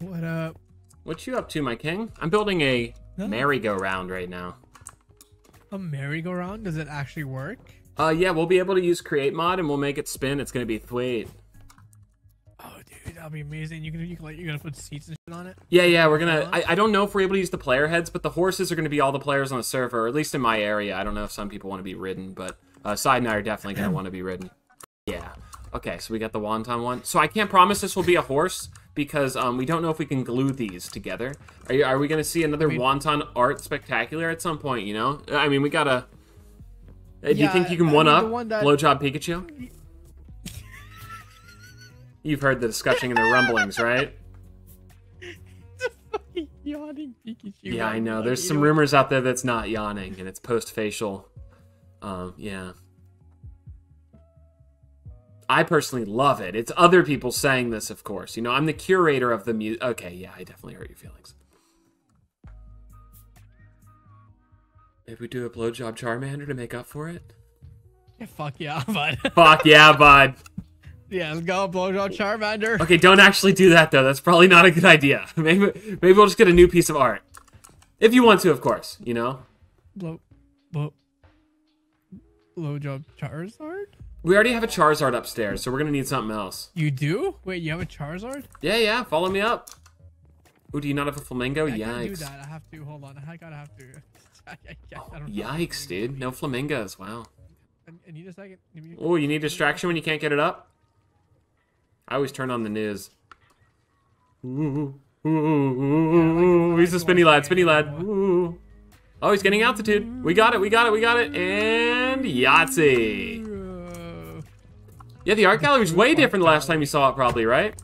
What up? What you up to, my king? I'm building a No. merry-go-round right now. A merry-go-round? Does it actually work? Uh, yeah, we'll be able to use create mod and we'll make it spin. It's gonna be sweet. Oh, dude, that'll be amazing. You can, you can like, you're gonna put seats and shit on it. Yeah, yeah, we're gonna. I, I don't know if we're able to use the player heads, but the horses are gonna be all the players on the server, or at least in my area. I don't know if some people want to be ridden, but uh, Side and I are definitely gonna want to be ridden. Yeah. Okay, so we got the wonton one. So I can't promise this will be a horse because um, we don't know if we can glue these together. Are, you, are we gonna see another mean- wonton art spectacular at some point? You know, I mean, we gotta. Uh, do you think you can I one-up one that- blowjob Pikachu? You've heard the discussion and the rumblings, right? Yawning Pikachu. Yeah, I know. There's some rumors out there that's not yawning and it's post facial. Um, yeah. I personally love it. It's other people saying this, of course. You know, I'm the curator of the music. Okay, yeah, I definitely hurt your feelings. Maybe we do a blowjob Charmander to make up for it. Yeah, fuck yeah, bud. Fuck yeah, bud. yeah, let's go, blowjob Charmander. Okay, don't actually do that though. That's probably not a good idea. Maybe maybe we'll just get a new piece of art, if you want to, of course. You know. Blow, blow, blowjob Charizard. We already have a Charizard upstairs, so we're gonna need something else. You do? Wait, you have a Charizard? Yeah, yeah. Follow me up. Ooh, do you not have a flamingo? Yikes. I can't do Yikes. that. I have to. Hold on. I gotta have to. I, I, oh, know. Yikes, dude. No flamingos. Wow. I, I need a second. Oh, you need distraction when you can't get it up? I always turn on the news. Ooh, ooh, ooh, he's a spinny lad, spinny lad. Ooh. Oh, he's getting altitude. We got it, we got it, we got it. And Yahtzee. Yeah, the art gallery's way different the last time you saw it, probably, right?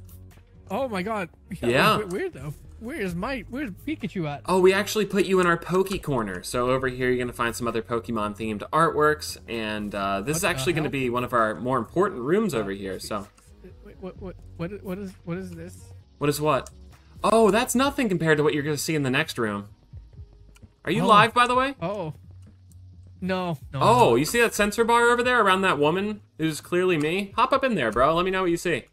Oh my god. Yeah. Where, where though? Where is my? Where's Pikachu at? Oh, we actually put you in our Poke Corner. So over here, you're going to find some other Pokemon themed artworks. And uh, this is actually going to be one of our more important rooms over here. So, Wait, what? What? What? What is? What is this? what is what? Oh, that's nothing compared to what you're going to see in the next room. Are you Oh. live, by the way? Oh. No. No. Oh, you see that sensor bar over there around that woman who's clearly me? Hop up in there, bro. Let me know what you see.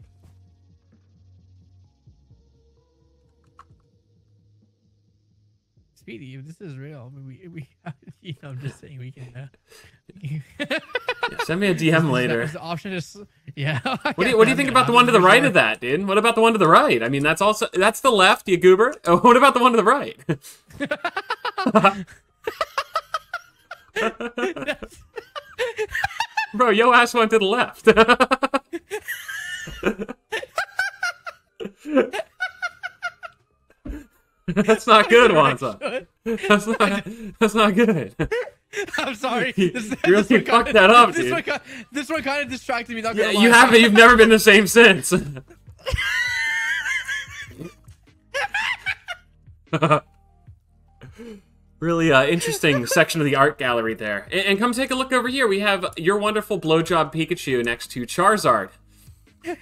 Speedy, if this is real, I mean, we we you know, I'm just saying we can. Uh, Send me a DM later. Is the option is yeah. What do you, what do you think about the one to the right of that, dude? What about the one to the right? I mean, that's also that's the left, you goober. Oh, what about the one to the right? Bro, yo ass went to the left. that's not good, Wanza. That's not, that's not good. I'm sorry. You really this fucked kinda- that up, this dude. One, this one kind of distracted me. Not Yeah, you haven't. You've never been the same since. Really uh, interesting section of the art gallery there. And, and come take a look over here. We have your wonderful blowjob Pikachu next to Charizard. it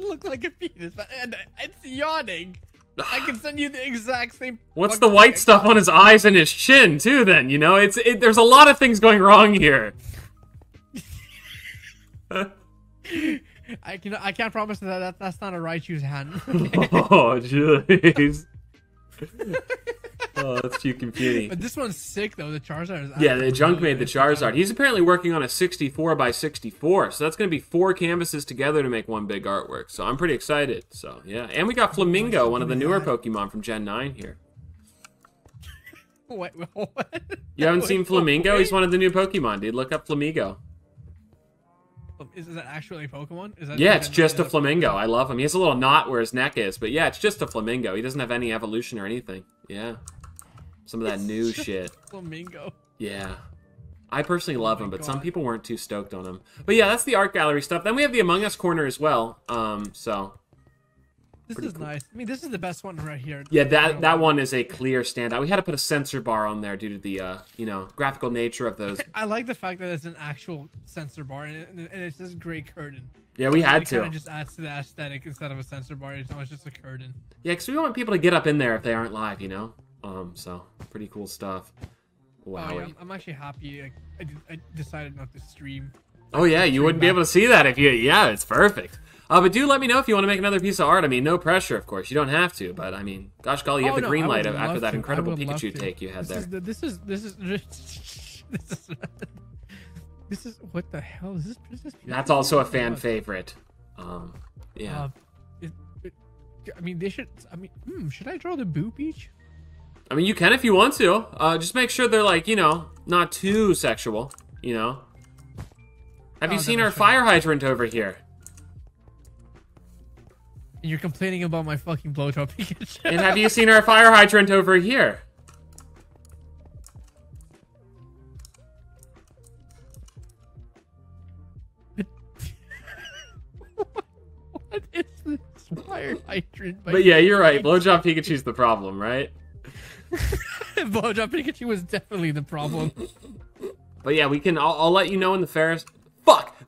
looked like a penis, but and it's yawning. I can send you the exact same. What's the white stuff on his eyes and his chin too? Then you know, it's it, there's a lot of things going wrong here. I can I can't promise that, that that's not a Raichu's hand. oh jeez. Oh, that's too confusing. but this one's sick though. The Charizard is Yeah, the junk made the. Charizard. He's apparently working on a 64 by 64, so that's going to be four canvases together to make one big artwork. So I'm pretty excited. So yeah, and we got Flamingo, one of the newer Pokemon from Gen 9 here. Wait, what? You haven't seen Flamingo? He's one of the new Pokemon, dude. Look up Flamingo. Is, that actually a Pokemon? Is that Yeah, it's just a flamingo. I love him. He has a little knot where his neck is, but yeah, it's just a flamingo. He doesn't have any evolution or anything. Yeah, some of that new shit. Flamingo. Yeah. I personally love Oh him, but some people weren't too stoked on him. But yeah, that's the art gallery stuff. Then we have the Among Us corner as well. Um, so This Pretty is cool. nice. I mean, this is the best one right here. yeah, that that one is a clear standout. We had to put a sensor bar on there due to the uh, you know, graphical nature of those. I like the fact that it's an actual sensor bar and, it, and it's this gray curtain. Yeah, we had it kind to. of just adds to the aesthetic instead of a sensor bar. It's almost just a curtain. Yeah, because we want people to get up in there if they aren't live, you know. Um, so pretty cool stuff. Oh, Wow. yeah, I'm, I'm actually happy. I, I, I decided not to stream Oh yeah, you wouldn't be able to see that if you. Yeah, it's perfect. Uh, but do let me know if you want to make another piece of art. I mean, no pressure, of course. You don't have to, but I mean, gosh golly, you have Oh, the no, green light after that to. Incredible Pikachu take you had this there. Is the, this is this is this is this is what the hell is this? Is this That's also a Oh, fan favorite. Um, yeah. Uh, it, it, I mean, they should. I mean, hmm, should I draw the boo beach? I mean, you can if you want to. Uh, just make sure they're like, you know, not too sexual. You know. Have Oh, you seen our fire hydrant over here? And you're complaining about my fucking blowjob Pikachu. And have you seen our fire hydrant over here? what is this fire hydrant? But yeah, you're right. Blowjob Pikachu's the problem, right? blowjob Pikachu was definitely the problem. But yeah, we can. I'll, I'll let you know in the Ferris.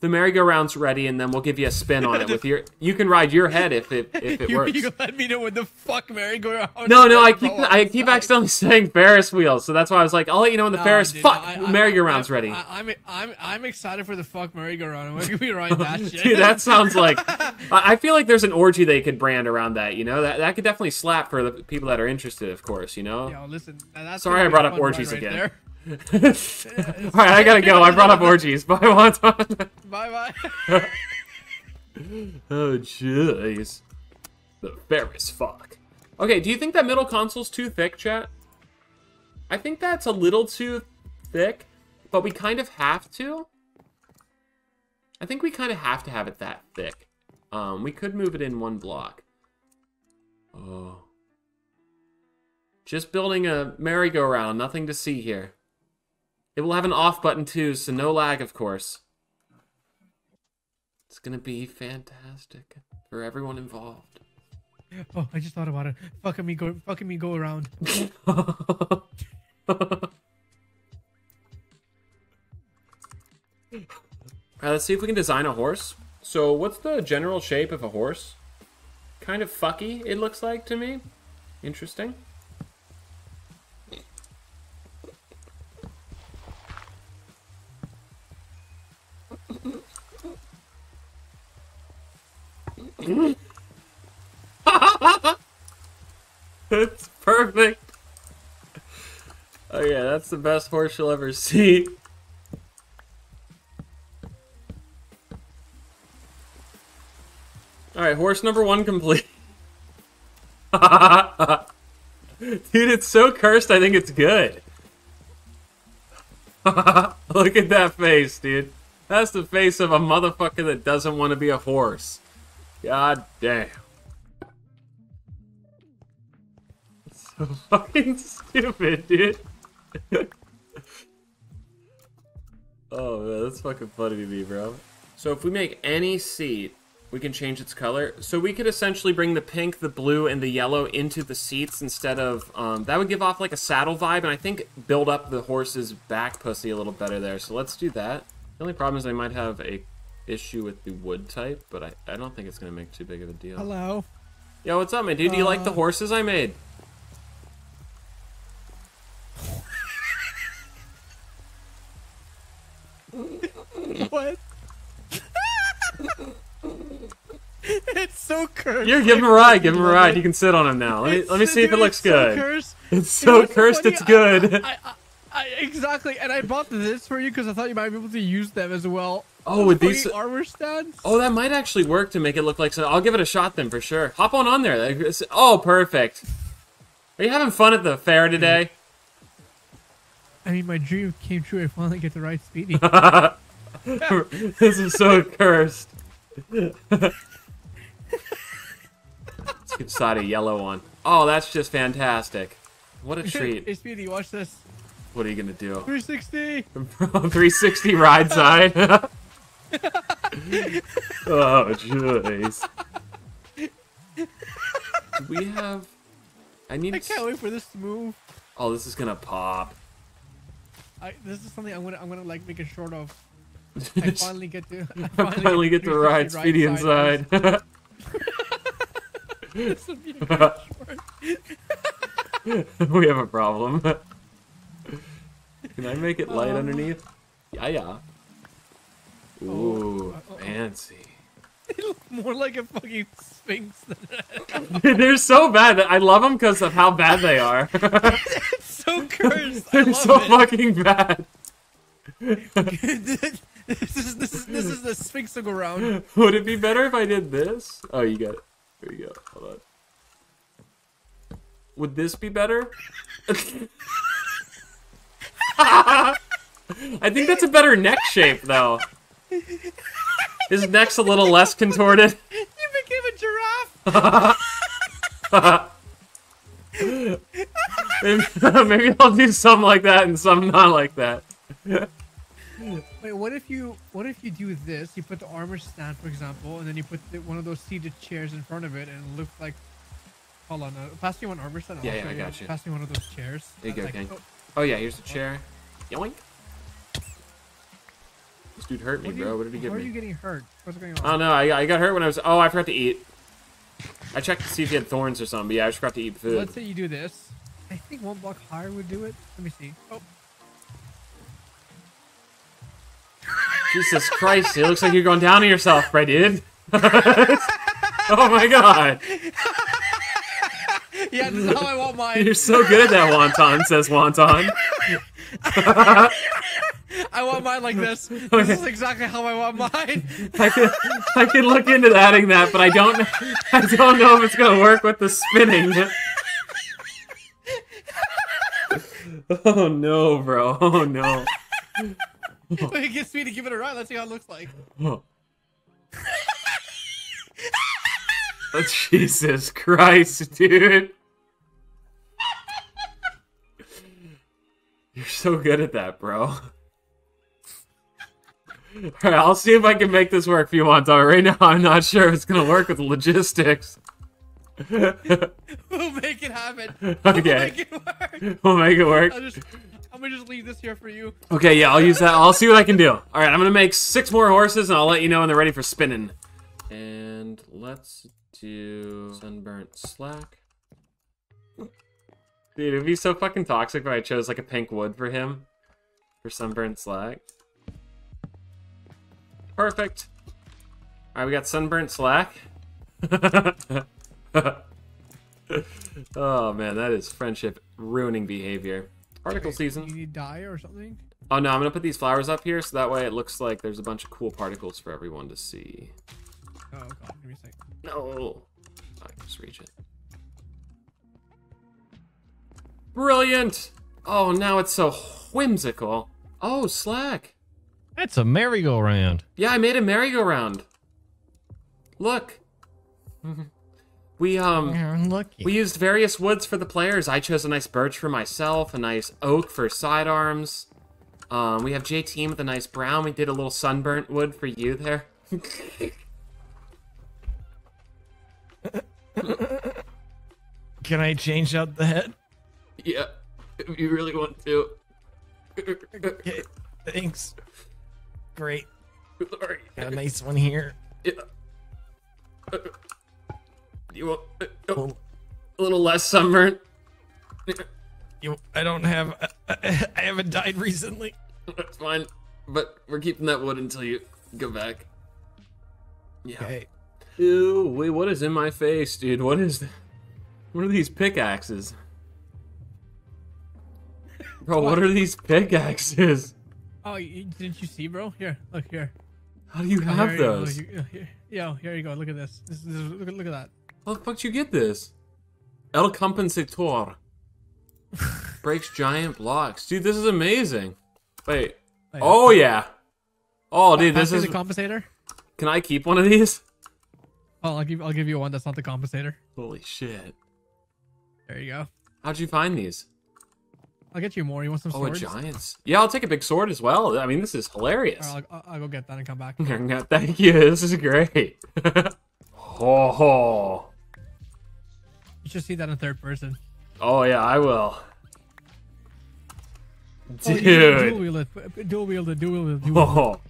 The merry-go-round's ready, and then we'll give you a spin on it with your. You can ride your head if it if it you, works. you let me know when the fuck merry-go-round. No, no, I keep I keep accidentally saying Ferris wheel, so that's why I was like, I'll let you know when the No, Ferris. dude, Fuck, I- I- merry-go-round's I- ready. I, I'm I'm I'm excited for the fuck merry-go-round. When can we ride that shit? Dude, that sounds like. I I feel like there's an orgy they could brand around that. You know, that that could definitely slap for the people that are interested, of course. You know. Yo, listen. That's Sorry I brought up orgies right again. there. All right, I gotta go. I brought up orgies. Bye, Wonton. Bye bye. oh, jeez. The Ferris fuck. Okay, do you think that middle console's too thick, chat? I think that's a little too thick, but we kind of have to. I think we kind of have to have it that thick. Um, we could move it in one block. Oh. Just building a merry-go-round, nothing to see here. It will have an off button too, so no lag, of course. It's gonna be fantastic for everyone involved. Oh, I just thought about it. Fucking me go. Fucking me go around. Alright, let's see if we can design a horse. So, what's the general shape of a horse? Kind of fucky, it looks like to me. Interesting. That's perfect. Oh yeah, that's the best horse you'll ever see. Alright, horse number one complete. Dude, it's so cursed, I think it's good. Look at that face, dude. That's the face of a motherfucker that doesn't want to be a horse. God damn. It's so fucking stupid, dude. oh man, that's fucking funny to me, bro. So if we make any seat, we can change its color. So we could essentially bring the pink, the blue, and the yellow into the seats instead of um, that would give off like a saddle vibe, and I think build up the horse's back pussy a little better there. So let's do that. The only problem is I might have a issue with the wood type, but I, I don't think it's gonna make too big of a deal. Hello. Yo, what's up, man? Dude, do you like the Uh, horses I made? What? it's so cursed. Here, give him a ride. Give him a ride. You can sit on him now. Let me It's- let me see if it looks so good. cursed. It's so what's cursed. funny? It's good. I, I, I, exactly, and I bought this for you because I thought you might be able to use them as well. Oh, with these- armor stands. Oh, that might actually work to make it look like so. I'll give it a shot then for sure. Hop on on there. Oh, perfect. Are you having fun at the fair mm. today? I mean, my dream came true. I finally get to ride Speedy. this is so cursed. Let's get side a yellow one. Oh, that's just fantastic. What a treat. hey, Speedy, watch this. What are you gonna do? 360. 360 ride side. Oh, jeez. We have? I need. I can't wait for this to move. Oh, this is gonna pop. I, this is something I'm gonna I'm gonna like make a short of. I finally get to. I I finally get to ride 360 Speedy side. inside. This would be a short. we have a problem. Can I make it light Um. underneath? Yeah, yeah. Ooh, oh, fancy. They look more like a fucking sphinx than Dude, they're so bad. I love them because of how bad they are. it's so cursed. They're love so it. fucking bad. this is this is this is the sphinx to go round. Would it be better if I did this? Oh, you got it. Here you go. Hold on. Would this be better? I think that's a better neck shape, though. His neck's a little less contorted. You became a giraffe. Maybe, maybe I'll do some like that and some not like that. Wait, what if you what if you do this? You put the armor stand, for example, and then you put the, one of those seated chairs in front of it, and it looks like. Hold on, uh, pass me one armor stand. Yeah, yeah, I got you. Pass me one of those chairs. There you go, like- oh, Oh yeah, here's the chair. Yoink. This dude hurt me, what do you- bro. What did he give me? are you getting hurt? What's going on? Oh no, I, I got hurt when I was. Oh, I forgot to eat. I checked to see if he had thorns or something, but yeah, I just forgot to eat food. let's say you do this. I think one block higher would do it. Let me see. Oh, Jesus Christ, it looks like you're going down on yourself, right, dude? oh my god. yeah, this is how I want mine. You're so good at that wonton, says Wonton. Want mine like this. This is exactly how I want mine. I could, I could look into adding that, but I don't, I don't know if it's gonna work with the spinning. Oh no, bro. Oh no. it gets me to give it a try. Let's see how it looks like. Oh, Jesus Christ, dude. You're so good at that, bro. Alright, I'll see if I can make this work if you want, Dog. Right now, I'm not sure if it's gonna work with logistics. We'll make it happen. We'll Okay. make it work. We'll make it work. I'll just, I'm gonna just leave this here for you. Okay, yeah, I'll use that. I'll see what I can do. All right, I'm gonna make six more horses, and I'll let you know when they're ready for spinning. And let's do sunburnt slack. Dude, it'd be so fucking toxic if I chose like a pink wood for him for sunburnt slack. Perfect. All right, we got sunburnt slack. oh man, that is friendship ruining behavior. Particle season. You need dye or something? Oh no, I'm gonna put these flowers up here so that way it looks like there's a bunch of cool particles for everyone to see. Oh god, give me a sec. No, I can just reach it. Brilliant! Oh, now it's so whimsical. Oh, Slack. That's a merry-go-round. Yeah, I made a merry-go-round. Look. We um we used various woods for the players. I chose a nice birch for myself, a nice oak for sidearms. Um, we have JT with a nice brown. We did a little sunburnt wood for you there. Can I change out the head? yeah, if you really want to. Okay, thanks. Great. Got a nice one here. Yeah. You want uh, oh, a little less sunburnt? you, I don't have. I, I haven't died recently. That's fine, but we're keeping that wood until you go back. Yeah. Okay. Ew, wait, what is in my face, dude? What is What are these pickaxes? Bro, what are these pickaxes? Oh, you, didn't you see, bro? Here, look here. How do you have here those? you- here, yo, here you go. Look at this. this, this look, at- look at that. How the fuck did you get this? El Compensator. Breaks giant blocks. Dude, this is amazing. Wait. Wait, Oh, yeah. Oh, dude, this is... a compensator. Can I keep one of these? Oh, I'll give I'll give you one that's not the compensator. Holy shit. There you go. How'd you find these? I'll get you more. You want some Oh, a swords? giants. Yeah, I'll take a big sword as well. I mean, this is hilarious. Or I'll, I'll, I'll go get that and come back. Thank you. This is great. ho ho. You should see that in third person. Oh yeah, I will. Oh, dual Dude. wield it. Dual wield it. Dual wield it. Dual wield Oh.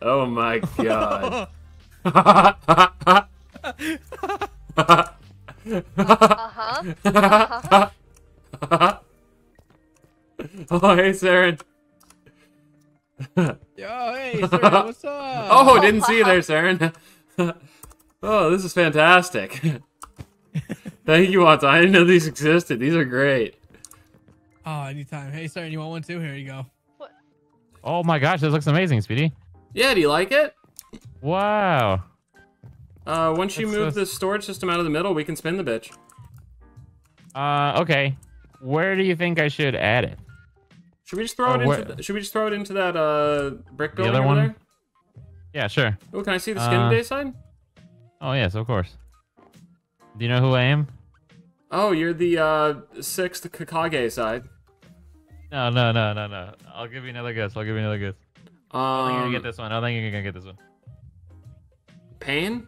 Oh my god. Uh-huh. oh hey Saren. Yo, hey, sir, what's up? Oh, didn't see you there, Saren. oh, this is fantastic. Thank you, Watson. I didn't know these existed. These are great. Oh, anytime. Hey, sir, you want one too? Here you go. What? Oh my gosh, this looks amazing, Speedy. Yeah, do you like it? Wow. Uh, once you That's- move that's- the storage system out of the middle, we can spin the bitch. Uh, okay. Where do you think I should add it? Should we just throw Uh, it into? The, should we just throw it into that uh brick building other over one? there? Yeah, sure. Oh, can I see the skin Uh, today side? Oh yes, of course. Do you know who I am? Oh, you're the uh sixth Hokage side. No, no, no, no, no. I'll give you another guess. I'll give you another guess. I think you're gonna Um, get this one. I think you're gonna get this one. pain.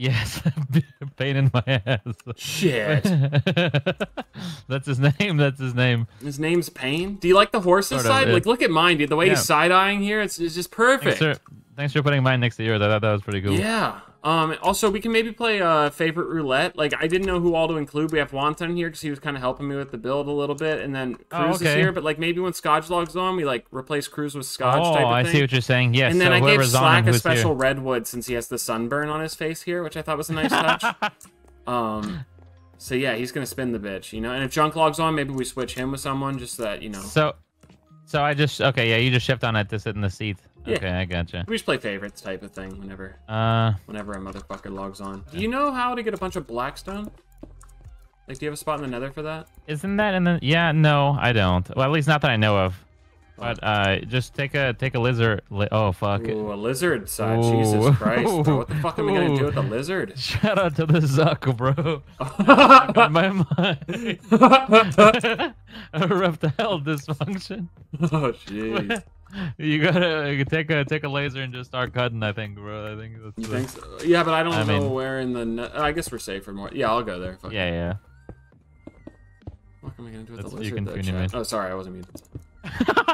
Yes, pain in my ass. Shit. That's his name. That's his name. His name's Pain. Do you like the horses Sort side? yeah. Like, look at mine, dude. The way he's side eyeing here, it's, it's just Thanks perfect. for, thanks for putting mine next to yours. I thought that was pretty cool. Yeah. Um. Also, we can maybe play uh favorite roulette. Like, I didn't know who all to include. We have Wonton here because he was kind of helping me with the build a little bit, and then Cruz Oh, is here. But like, maybe when Scotch logs on, we like replace Cruz with Scotch oh, type of I see what you're saying. Yes. and then so I gave Slack a special Here. redwood since he has the sunburn on his face here, which I thought was a nice touch. um. So yeah, he's gonna spin the bitch, you know. And if Junk logs on, maybe we switch him with someone, just so that you know. So, so I just okay. Yeah, you just shift on it to sit in the seat. Yeah. Okay, I gotcha. We just play favorites type of thing whenever Uh, whenever a motherfucker logs on. Do you know how to get a bunch of blackstone? Like, do you have a spot in the nether for that? isn't that in the? Yeah, no, I don't. Well, at least not that I know of. But uh, just take a take a lizard. Li- oh fuck! Ooh, a lizard side. Ooh. Jesus Christ, bro. What the fuck am I gonna do with a lizard? Shout out to the Zuck, bro. My mind. Reptile dysfunction. oh, jeez. You gotta you take a take a laser and just start cutting. I think, bro. I think that's. You the- think so? Yeah, but I don't I know mean- where in the. Ne- I guess we're safe for more. Yeah, I'll go there. Fuck. Yeah, yeah. What am I gonna do with That's- the you can though, finish. Oh, sorry, I wasn't muted.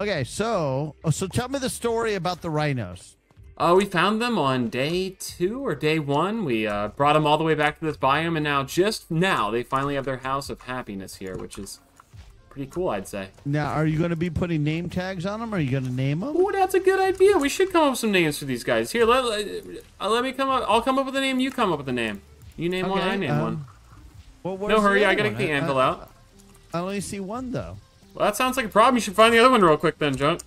Okay, so oh, so tell me the story about the rhinos. Uh, we found them on day two or day one. We uh, brought them all the way back to this biome, and now, just now, they finally have their house of happiness here, which is pretty cool, I'd say. Now, are you going to be putting name tags on them? Are you going to name them? Oh, that's a good idea. We should come up with some names for these guys. Here, let, let, uh, let me come up. I'll come up with a name. You come up with a name. You name one, I name um, one. Well, No hurry, I gotta get the I- anvil I, out. I only see one though. Well, that sounds like a problem. You should find the other one real quick then, Junk.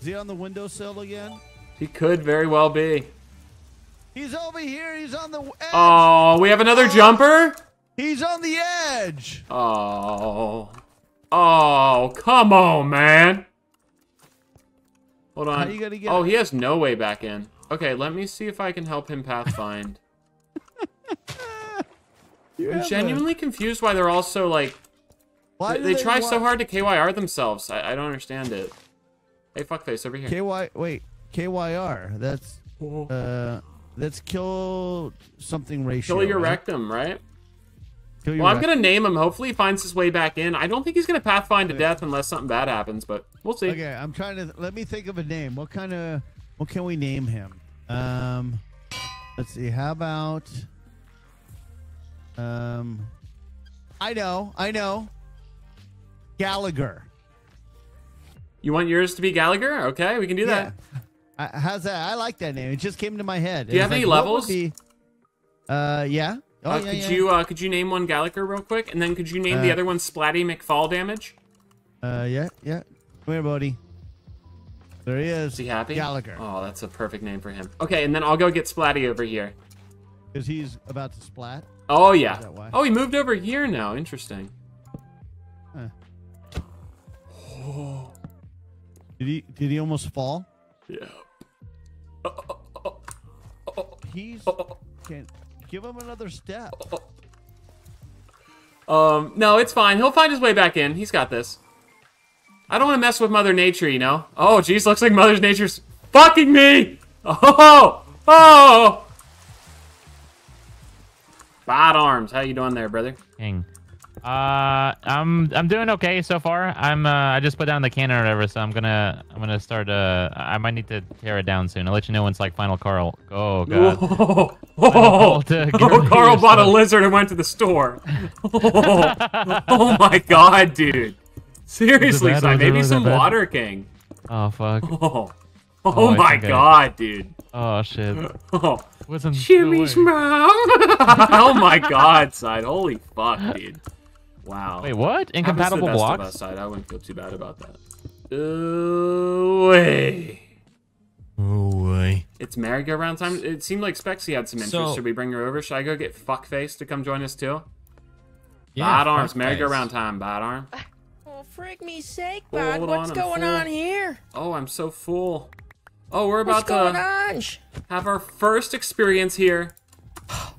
Is he on the windowsill again? He could very well be. He's over here. He's on the edge. Oh, we have another jumper? He's on the edge. Oh. Oh, come on, man. Hold on. Oh, it? he has no way back in. Okay, let me see if I can help him pathfind. You I'm genuinely confused why they're all so, like, Why they, they try so hard to KYR themselves. I, I don't understand it. Hey, fuckface, over here. KY. Wait, KYR. That's uh, that's kill something ratio. Kill your right? rectum, right? Kill your Well, I'm gonna name him. Hopefully, he finds his way back in. I don't think he's gonna pathfind to death unless something bad happens, but we'll see. Okay, I'm trying to let me think of a name. What kind of what can we name him? Um, let's see. How about um, I know, I know, Gallagher. You want yours to be Gallagher? Okay, we can do that. I, how's that? I like that name. It just came to my head. Do you have was any like, levels? be- uh, yeah. Oh, uh, yeah, could yeah. you uh, could you name one Gallagher real quick, and then could you name the Uh, other one Splatty McFall Damage? Uh, yeah, yeah. Come here, buddy. There he is. Is he happy? Gallagher. Oh, that's a perfect name for him. Okay, and then I'll go get Splatty over here. Because he's about to splat. Oh yeah. Oh, he moved over here now. Interesting. Huh. Did he? Did he almost fall? Yeah. Oh, oh, oh, He's can give him another step. Um, no, it's fine. He'll find his way back in. He's got this. I don't want to mess with Mother Nature, you know. Oh, jeez, looks like Mother Nature's fucking me. Oh, oh. Bad arms. How you doing there, brother? King. Uh, I'm I'm doing okay so far. I'm uh, I just put down the cannon or whatever, so I'm gonna I'm gonna start. Uh, I might need to tear it down soon. I'll let you know when it's like final Carl. Oh god. Oh, Call to oh, Carl bought a lizard and went to the store. Oh, oh my god, dude. Seriously, bad? son, maybe some? Water King. Oh fuck. Oh, Oh, oh my I- god, dude. Oh shit. Oh, Wasn't Jimmy's mom. oh my god, side. Holy fuck, dude. Wow. Wait, what? Happens to the Incompatible best of blocks? side. I wouldn't feel too bad about that. Oh, way. Oh boy. It's merry-go-round time. It seemed like Spexy had some interest. So- Should we bring her over? Should I go get Fuckface to come join us too? Yeah, bad arms, merry-go-round time, bad arm. Ah, oh, frig me sake, Oh, What's on, going on here? Oh, I'm so full. Oh, we're What's about going to on? have our first experience here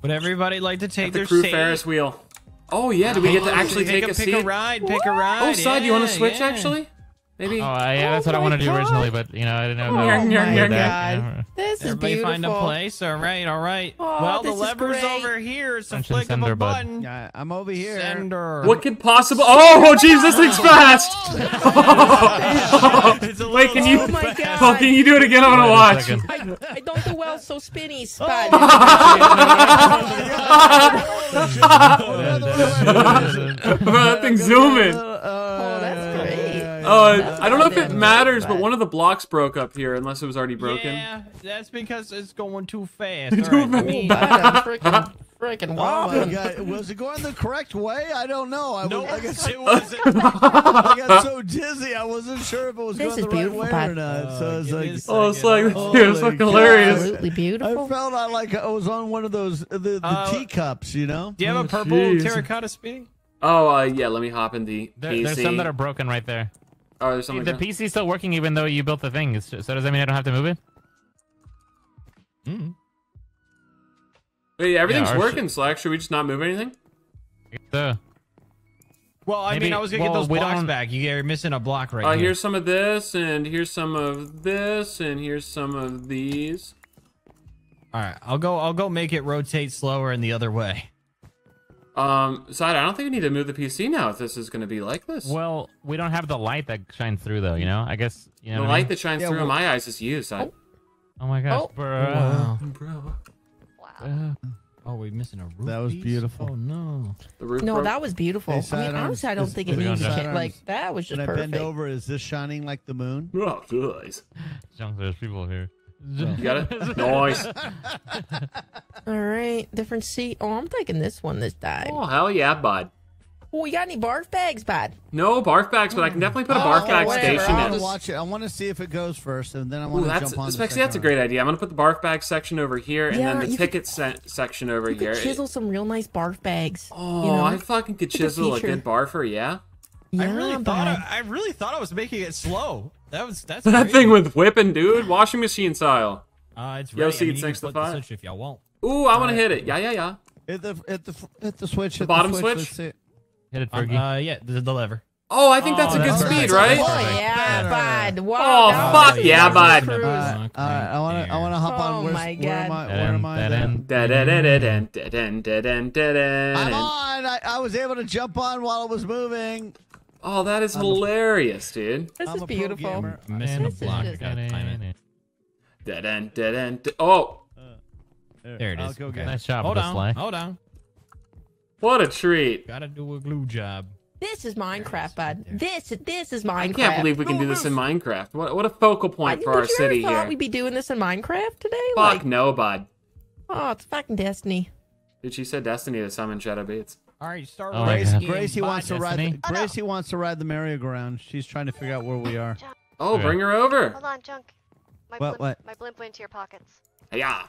Would everybody like to take at the their crew seat? Ferris wheel. Oh yeah, do we get to actually take a, pick seat? a ride? Pick a ride. Oh, side, you want to switch yeah. actually? Maybe. Oh, uh, yeah, that's what I my wanted to do originally, but you know, I didn't know. Oh how my do that. God. Yeah. This is Everybody beautiful. find a place. All right, all right. Oh, well, the lever's over here. It's a Punch and flick of sender, a bud. button. Yeah, I'm over here. Sender. What could possible? Oh, jeez, this thing's fast. It's a Wait, little can you? Oh my Oh, god. can you do it again? I want to Wait a watch. second. I, I don't do well, so spinny, spud. that thing's zooming. Oh, that's. Oh, I don't know if it matters, but one of the blocks broke up here, unless it was already broken. Yeah, that's because it's going too fast. Too All right, let fast. me- I'm freaking, freaking Oh my god, was it going the correct way? I don't know. I, No, was, I, got, it wasn't. I got so dizzy, I wasn't sure if it was This going the right way Pat. or not. Uh, so it's give like, Oh, it's like, second. dude, it's fucking cow. hilarious. Absolutely beautiful. I felt I like I was on one of those the, the Uh, teacups, you know. Do you have Oh, a purple jeez. terracotta spinning? Oh, uh, yeah. Let me hop in the There, PC. there's some that are broken right there. Oh, there's some. the like that. PC's still working even though you built the thing. It's just- so does that mean I don't have to move it? Mm. Wait, everything's Yeah, our working. Slack. Should we just not move anything? So, Well, I Maybe- mean, I was gonna well, get those blocks back. You're missing a block right Uh, here. here's some of this, and here's some of this, and here's some of these. All right, I'll go. I'll go make it rotate slower in the other way. Um, side. I don't think we need to move the PC now if this is going to be like this. well, we don't have the light that shines through though. You know, I guess you know. the what I light mean? that shines Yeah, through well- my eyes is you, side. Oh my gosh, Oh. bro. Bro, Uh, Oh, we're missing a roof. That was piece? beautiful. Oh no. the roof. No, broke. that was beautiful. Hey, I mean, honestly, I don't Is- think it needs on to like that was just When I bend over, is this shining like the moon? Oh, guys. Junk, there's people here. You got it. Noise. All right, different seat. Oh, I'm taking this one this time. Oh hell yeah, bud. Oh, you got any barf bags, bud? No barf bags, but I can definitely put a barf Oh, bag whatever, station I'll in. want to watch it. I want to see if it goes first, and then I Ooh, want to that's jump on. the Spexy, that's a one. great idea. I'm gonna put the barf bag section over here, and then the you could- ticket se- section over You here. could chisel some real nice barf bags. Oh, you know? I fucking could Look at the chisel a feature. good barfer, yeah. yeah, I really thought. bud. I, I really thought I was making it slow. That was that's that crazy. thing with whipping, dude, washing machine style. Uh, it's ready. Yo, see, I to five. If y'all won't. Ooh, I want right. to hit it. Yeah, yeah, yeah. Hit the hit the hit the switch. The hit bottom the switch. switch. Hit it, uh, Fergie. Um, uh, yeah, the, the lever. Oh, I think oh, that's a oh, good that's speed, right? Oh yeah, bud. Oh fuck yeah, bud. Oh, All right, uh, uh, I want to I want to hop on. Where's, oh my god. Where am I? Where am I? I'm on. I, I was able to jump on while it was moving. Oh, that is hilarious, dude. This I'm is a pro beautiful. gamer. I'm missing a This block. I just- gotta time it. Da da da da da. Oh, uh, There it I'll is. go Okay. Nice job, Hold with on. the Sly. Hold on. what a treat. Gotta do a glue job. This is Minecraft, bud. This this is Minecraft. I can't believe we can do this in Minecraft. What what a focal point for Would our you city ever thought here. we'd be doing this in Minecraft today? Fuck Like, no, bud. oh, it's fucking Destiny. Dude, she said Destiny to summon Shadow Beats. All right, start Oh my racing. God. Gracie Bye, wants to ride. The, Destiny. Oh, no. Wants to ride the merry-go-round. She's trying to figure out where we are. Oh, Okay. bring her over. Hold on, Junk. My What, blimp, what? My blimp went into your pockets. Yeah.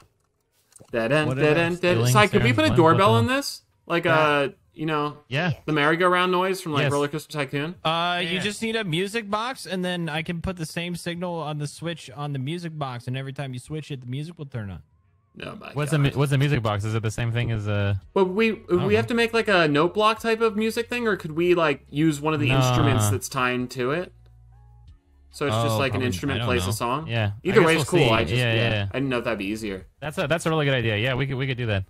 Da end. What end. did I da da. stealing Sai, could we put a doorbell What in this? Like Yeah. uh, you know, Yeah. the merry-go-round noise from like Yes. Roller Coaster Tycoon. Uh, you just need a music box, and then I can put the same signal on the switch on the music box, and every time you switch it, the music will turn on. No, my What's the God. mu- what's the music box? Is it the same thing as uh, a? But we we have to make like a note block type of music thing, or could we like use one of the Nah. instruments that's tied to it? So it's just Oh, like probably- an instrument plays know. a song. Yeah. I Either guess way we'll is cool. see. I just yeah, yeah, yeah, yeah. I didn't know if that'd be easier. That's a that's a really good idea. Yeah, we could we could do that.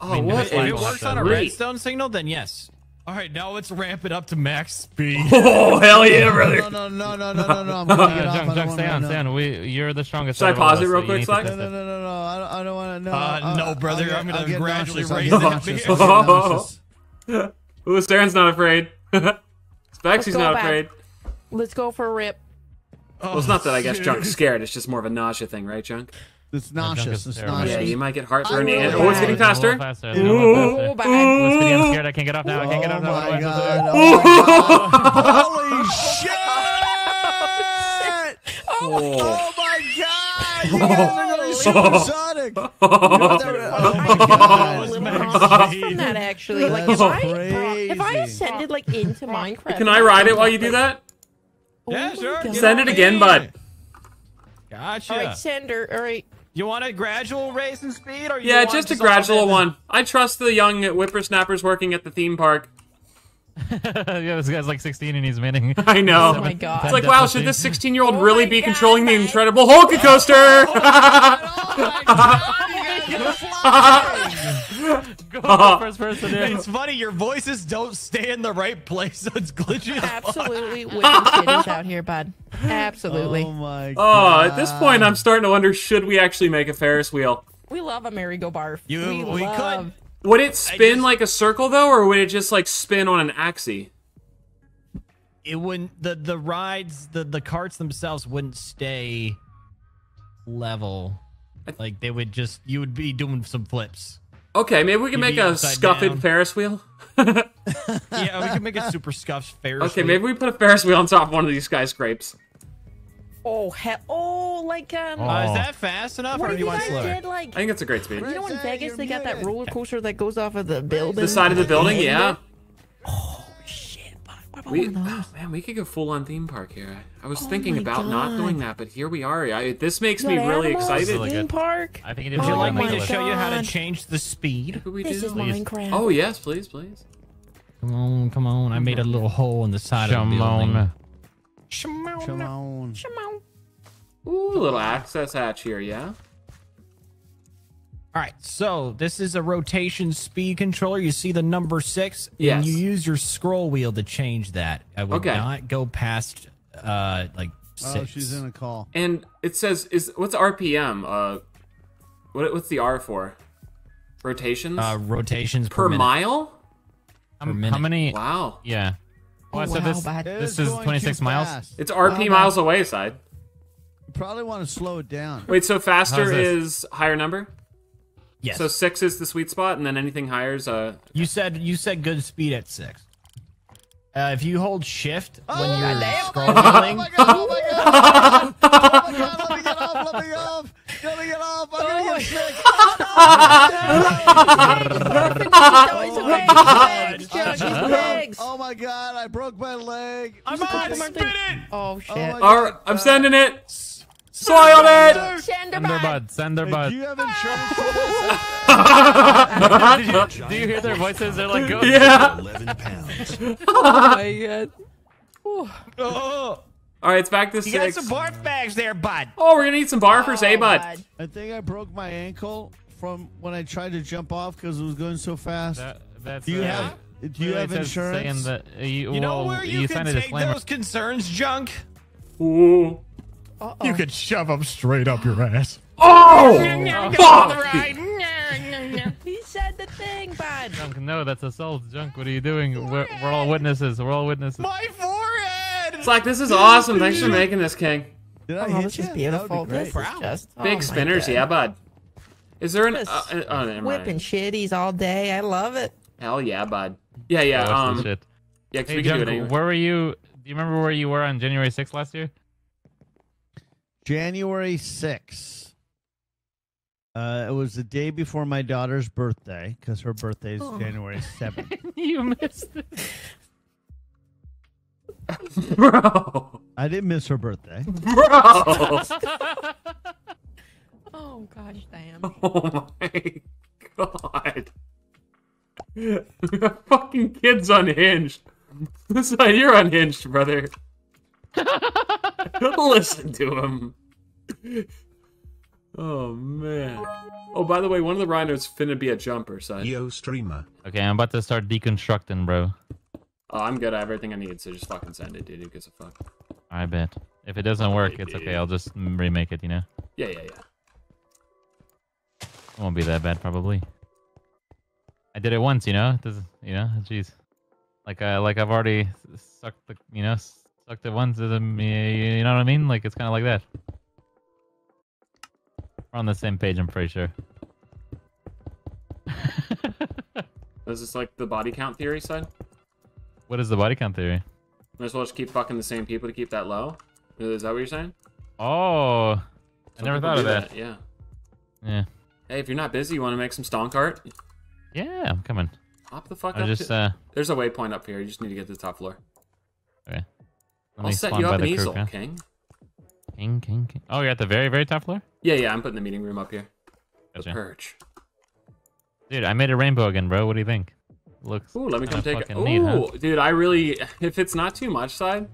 Oh, mean, what? if If it works on a treat. redstone signal, then yes. All right, now let's ramp it up to max speed. Oh hell yeah, brother! no, no, no, no, no, no, no. I'm gonna get Uh, off. Junk, Junk, don't stay on, stay on. We, you're the strongest. Should I out of all pause it real quick, need to Sly? test No, no, no, no, no. I don't, I don't want to. No, Uh, no, brother, I'll get- I'm gonna I'll get gradually raise get that nauseous, beer. I'll get nauseous. Ooh, Saren's not afraid. Spexy's go not back. afraid. Let's go for a rip. Well, it's not that I guess Junk's scared. It's just more of a nausea thing, right, Junk? It's junk nauseous. is It's nauseous. Yeah, you might get heartburn. I And, oh, it's getting faster. It's a little faster. It's a faster. Oh, bad. Oh, it's getting- I'm scared. I can't get off now. I can't get Oh off now. my What do I god! Oh my god! Holy shit! Oh. Oh my god! You guys are going supersonic. I Oh my got a god! little Max nauseous from that actually. Like That's if I if I ascended like into Minecraft, Can I ride it while you do that? Yeah, Oh sure. Send it again, me. bud. Gotcha. All right, sender. All right. You want a gradual raise in speed, or you Yeah, want just a gradual it? one. I trust the young whippersnappers working at the theme park. yeah, this guy's like 16 and he's winning. I know. Oh my god. It's like, wow, should this 16 year old Oh really my be God, controlling the. Incredible Hulk coaster? Oh Go the first person in. It's funny, your voices don't stay in the right place, so it's glitchy. as fuck. Absolutely whipping titties out here, bud. Absolutely. Oh my Oh, at this point, I'm starting to wonder should we actually make a Ferris wheel? We love a merry-go-barf. You- we, we could. love. Would it spin just- like a circle though, or would it just like spin on an axis? It wouldn't. The the rides, the the carts themselves wouldn't stay level. Like they would just. You would be doing some flips. Okay, maybe we can You'd make a scuffed down. Ferris wheel. Yeah, we could make a super scuffed Ferris. Wheel. Okay, wheel. maybe we put a Ferris wheel on top of one of these skyscrapes. Oh hell! Oh, like um. Oh. Uh, is that fast enough, What or do you you want guys slower? did like? I think it's a great speed. You know in Vegas they got that roller coaster that goes off of the building. The side of the building, yeah. Shit, bud. What about We, one of oh, those? oh, man, we could go full on theme park here. I was Oh thinking my about not doing that, but here we are. I, this makes You me really animals? excited. Really Theme good. park. I think it is. Would you Oh like me my to show you how to change the speed? Could we This do? is Please. Minecraft. Oh yes, please, please. Come on, come on. I made a little hole in the side of the building. Shimon. Shimon. Come on. Shimon. Ooh, a little access hatch here, yeah. All right, so this is a rotation speed controller. You see the number six, Yes. and you use your scroll wheel to change that. I would Okay. not go past uh like six. Oh, she's in a call. And it says, "Is what's RPM? Uh, what what's the R for? Rotations uh rotations per, per minute. mile? Um, minute. how many? Wow, Yeah. Oh, Well, so wow, this, this is is 26 miles. it's RP Oh, miles away side. You probably want to slow it down. Wait, so faster is higher number? Yes. So six is the sweet spot, and then anything higher is uh. you said you said good speed at six. Uh, if you hold shift when Oh, you're goddamn. scroll Oh my god! Oh my god! Oh my god! Let me get off! Let me get off! Let me get off! I'm gonna Oh get sick! Noise of legs, Josh, his legs. Oh my god! I broke my leg. I'm Come on, on, spin Martin. it. Oh shit. my All right, I'm sending it. Soiled it. Sender Send their bud. bud. Send their Hey, bud. do you have insurance for you, do you hear their voices? They're like, go. Yeah. 11 pounds. Oh my god. Whew. Oh, All right, it's back to you got six. some barf bags there, bud. Oh, we're gonna need some barfers, eh, Oh, bud? I think I broke my ankle from when I tried to jump off because it was going so fast. That, that's, do you have Do you it have insurance? Saying that, uh, you, You know well, where you, you can signed a take disclaimer. those concerns, junk? Ooh. Uh-oh. could shove them straight up your ass. Oh! Fuck! He said the thing, bud. Junk, no, that's assault. Junk, what are you doing? We're, we're all witnesses. We're all witnesses. My forehead. It's like this is awesome. Thanks for making this, King. Did I Oh, hit this you? is beautiful. be This is just oh Big spinners, God. yeah, bud. Is there an? Uh, uh, oh, never Whipping shitties all day. I love it. Hell yeah, bud. Yeah, yeah. Watch Um, shit. yeah, 'cause Hey, we can do Junk, it anyway. where were you? Do you remember where you were on January 6th last year? January 6th. Uh, it was the day before my daughter's birthday because her birthday is Oh. January 7th. you missed it. Bro, I didn't miss her birthday. bro. Oh gosh, damn. Oh my god. Fucking kid's unhinged. Listen, you're unhinged, brother. Listen to him. Oh man. Oh, by the way, one of the rhinos finna be a jumper, son. Yo, streamer. Okay, I'm about to start deconstructing, bro. Oh, I'm good. I have everything I need, so just fucking send it, dude. Who gives a fuck? I bet. If it doesn't work, it's okay. I'll just remake it, you know? Yeah, yeah, yeah. It won't be that bad, probably. I did it once, you know? It doesn't, you know? Jeez. Like, uh, like I've already sucked the, you know, s- suck the ones to the you know what I mean? Like it's kind of like that. We're on the same page, I'm pretty sure. Is this like the body count theory side? what is the body count theory? Might as well just keep fucking the same people to keep that low. Is that what you're saying? Oh, I never thought of that. Yeah. Yeah, Hey, if you're not busy, you want to make some stonk art? yeah, I'm coming. Hop the fuck I up. just uh, There's a waypoint up here. You just need to get to the top floor. Let I'll set you up an the crew, easel? King. King, king, king. Oh, you're at the very, very top floor. Yeah, yeah. I'm putting the meeting room up here. The Gotcha. perch. Dude, I made a rainbow again, bro. What do you think? Looks. Ooh, let me come take it. Ooh, neat, huh? dude, I really. If it's not too much, side,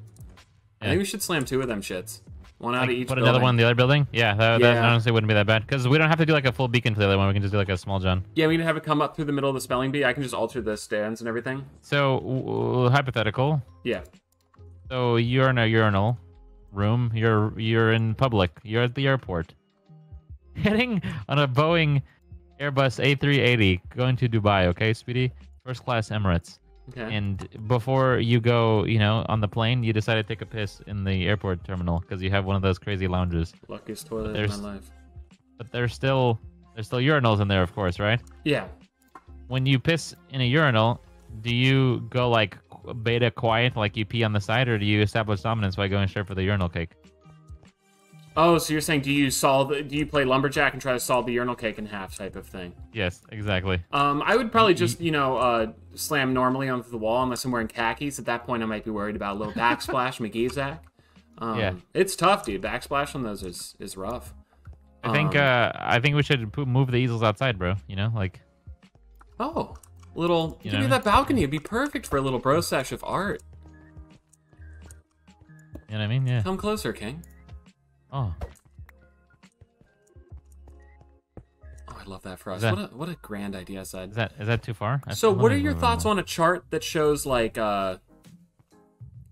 I think we should slam two of them shits. One out Like, of each. put another one in the other building. Yeah, that, that honestly wouldn't be that bad because we don't have to do like a full beacon for the other one. We can just do like a small John. Yeah, we can have it come up through the middle of the spelling bee. I can just alter the stands and everything. So hypothetical. Yeah. So you're in a urinal room. You're you're in public. You're at the airport. Heading on a Boeing Airbus A380 going to Dubai. Okay, Speedy, first class Emirates. Okay. And before you go, you know, on the plane, you decide to take a piss in the airport terminal because you have one of those crazy lounges. Luckiest toilet there's- in my life. But there's still there's still urinals in there, of course, right? Yeah. When you piss in a urinal, do you go like beta quiet, like you pee on the side, or do you establish dominance by going straight for the urinal cake? Oh, so you're saying do you solve? Do you play lumberjack and try to solve the urinal cake in half type of thing? Yes, exactly. Um, I would probably just you know uh, slam normally onto the wall unless I'm wearing khakis. At that point, I might be worried about a little backsplash, McGeezack. Um, Yeah. It's tough, dude. Backsplash on those is is rough. I think Um, uh I think we should move the easels outside, bro. You know, like Oh, little. You give know me that balcony. It'd be perfect for a little bro sesh of art. you know what I mean? Yeah. Come closer, King. Oh, Oh, I love that for us. that- What a what a grand idea, Side. is that is that too far? I So, what are your thoughts on a chart that shows like uh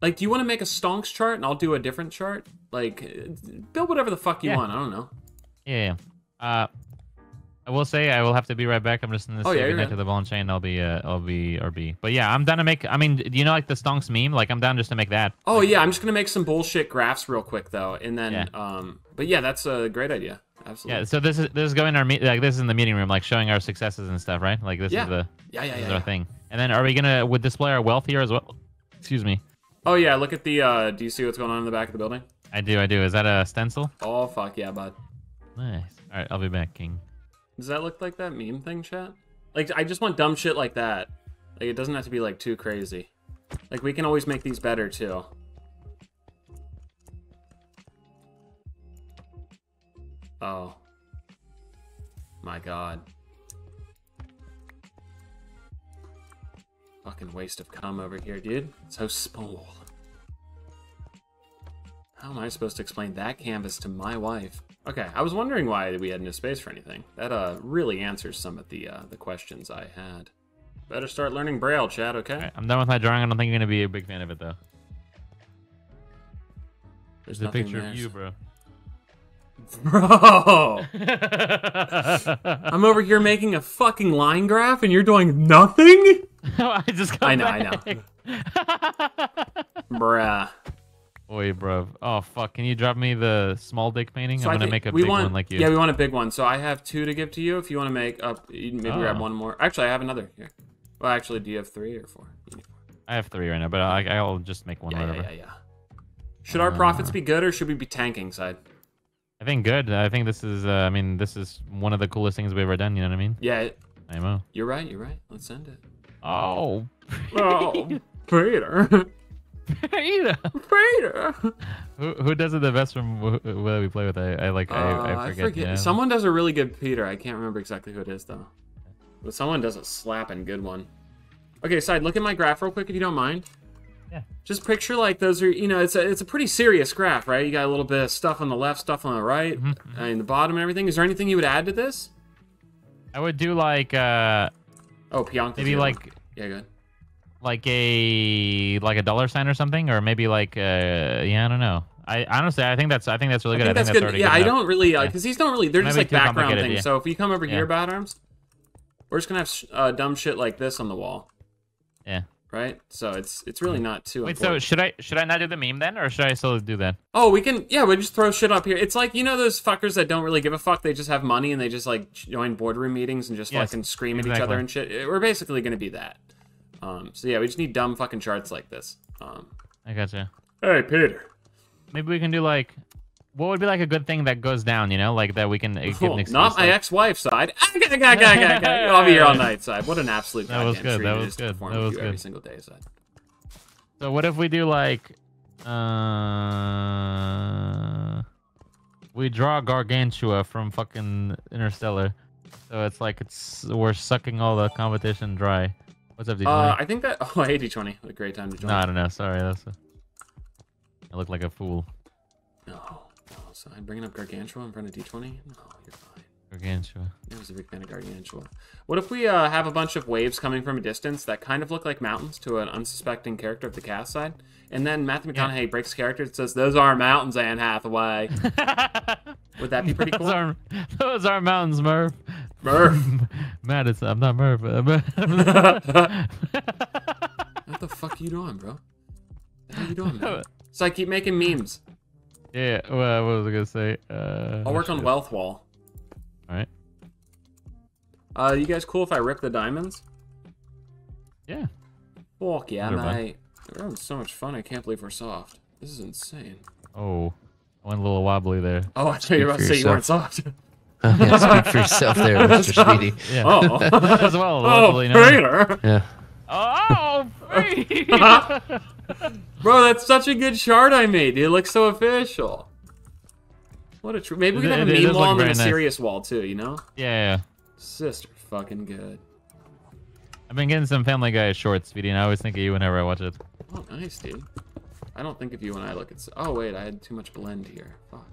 like do you want to make a stonks chart and I'll do a different chart? Like uh, build whatever the fuck you Yeah. want. I don't know. Yeah. yeah. Uh, I will say I will have to be right back. I'm just in this Oh, yeah, good. to the ball and chain. I'll be uh, I'll be RB. But yeah, I'm down to make. I mean, do you know like the stonks meme? Like I'm down just to make that. Oh yeah, I'm just gonna make some bullshit graphs real quick though, and then Yeah. um. But yeah, that's a great idea. Absolutely. Yeah. So this is this is going in our meet like this is in the meeting room, like showing our successes and stuff, right? Like this Yeah. is the Yeah, yeah, this yeah. is our yeah. thing. And then are we gonna would display our wealth here as well? Excuse me. Oh yeah, look at the. uh Do you see what's going on in the back of the building? I do. I do. Is that a stencil? Oh fuck yeah, bud. Nice. All right. I'll be back, King. Does that look like that meme thing, chat? Like I just want dumb shit like that. Like it doesn't have to be like too crazy. Like we can always make these better too. Oh. My god. Fucking waste of cum over here, dude. So small. How am I supposed to explain that canvas to my wife? Okay, I was wondering why we had no space for anything. That uh really answers some of the uh, the questions I had. Better start learning Braille, Chad. Okay. Right, I'm done with my drawing. I don't think you're gonna be a big fan of it though. There's There's a picture there. of you, bro. Bro, I'm over here making a fucking line graph, and you're doing nothing. I just got I know, I know. back. Bruh. Oi, bro. Oh fuck! Can you drop me the small dick painting? So I'm gonna make a big want, one like you. Yeah, we want a big one. So I have two to give to you. If you want to make up, maybe grab Oh. one more. Actually, I have another here. Well, actually, do you have three or four? You need four. I have three right now, but I, I'll just make one. Yeah, yeah, whatever. yeah, yeah. Should our profits Uh. be good or should we be tanking side? I think good. I think this is. Uh, I mean, this is one of the coolest things we've ever done. You know what I mean? Yeah, it- I know. you're right. You're right. Let's end it. Oh, Oh, Peter. Peter. Peter. who, who does it the best from wh- who that we play with? I, I like. Uh, I, I forget. yeah. Someone does a really good Peter. I can't remember exactly who it is though. But someone does a slapping good one. Okay, side. Look at my graph real quick if you don't mind. Yeah. Just picture like those are you know it's a it's a pretty serious graph, right? You got a little bit of stuff on the left, stuff on the right, Mm-hmm, and the bottom and everything. Is there anything you would add to this? I would do like uh Oh, Pionk. maybe like yeah, good. Like a like a dollar sign or something, or maybe like uh yeah I don't know. I honestly I think that's I think that's really I good. think that's good. already Yeah, I don't really Yeah. because these don't really. They're just like background things. yeah. So if we come over Yeah. here, bad arms, we're just gonna have uh, dumb shit like this on the wall. Yeah. right? So it's it's really not too. Wait, so should I should I not do the meme then, or should I still do that? Oh, we can. Yeah, we just throw shit up here. It's like you know those fuckers that don't really give a fuck. They just have money and they just like join boardroom meetings and just Yes, fucking scream at each other and shit. We're basically gonna be that. Um. So yeah, we just need dumb fucking charts like this. Um. I gotcha. Hey, Peter. Maybe we can do like, what would be like a good thing that goes down? You know, like that we can give an not my like- ex-wife side. I'll be here all night side. What an absolute That was good, that was good, that was you every single day side. So what if we do like, uh, we draw Gargantua from fucking Interstellar, so it's like it's we're sucking all the competition dry. What's up, D20? Uh, I think that. Oh, hey, D20. What a great time to join. no, I don't know. Sorry, that's. A, I look like a fool. No, no. So I'm bringing up Gargantua in front of D20. No, you're fine. Gargantua. I was a big fan of Gargantua. What if we uh, have a bunch of waves coming from a distance that kind of look like mountains to an unsuspecting character of the cast side? And then Matthew McConaughey breaks character and says, Those are mountains, Anne Hathaway. Would that be pretty those cool? are those are mountains, Murph. Murph. Matt, it's I'm not Murph. what the fuck are you doing, bro? How are you doing, man? So I keep making memes. yeah. Well, what was I gonna say? Uh, I'll work on. Wealth Wall. All right. Uh, you guys cool if I rip the diamonds? Yeah. Fuck yeah, mate. We're having so much fun. I can't believe we're soft. This is insane. Oh, I went a little wobbly there. Oh, I thought you were about to for say you weren't soft. Uh, yeah, speak for yourself there, Mr. Speedy. Yeah. Oh. As well. oh, luckily, no. Peter. Yeah. Oh. Bro, that's such a good chart I made. It looks so official. What a tr- maybe we can It- have a it meme wall and then a nice. serious wall too. You know, yeah, yeah. sister, fucking good. I've been getting some Family Guy shorts, Speedy, and I always think of you whenever I watch it. Oh, nice, dude. I don't think of you when I look at. Oh wait, I had too much blend here. Fuck.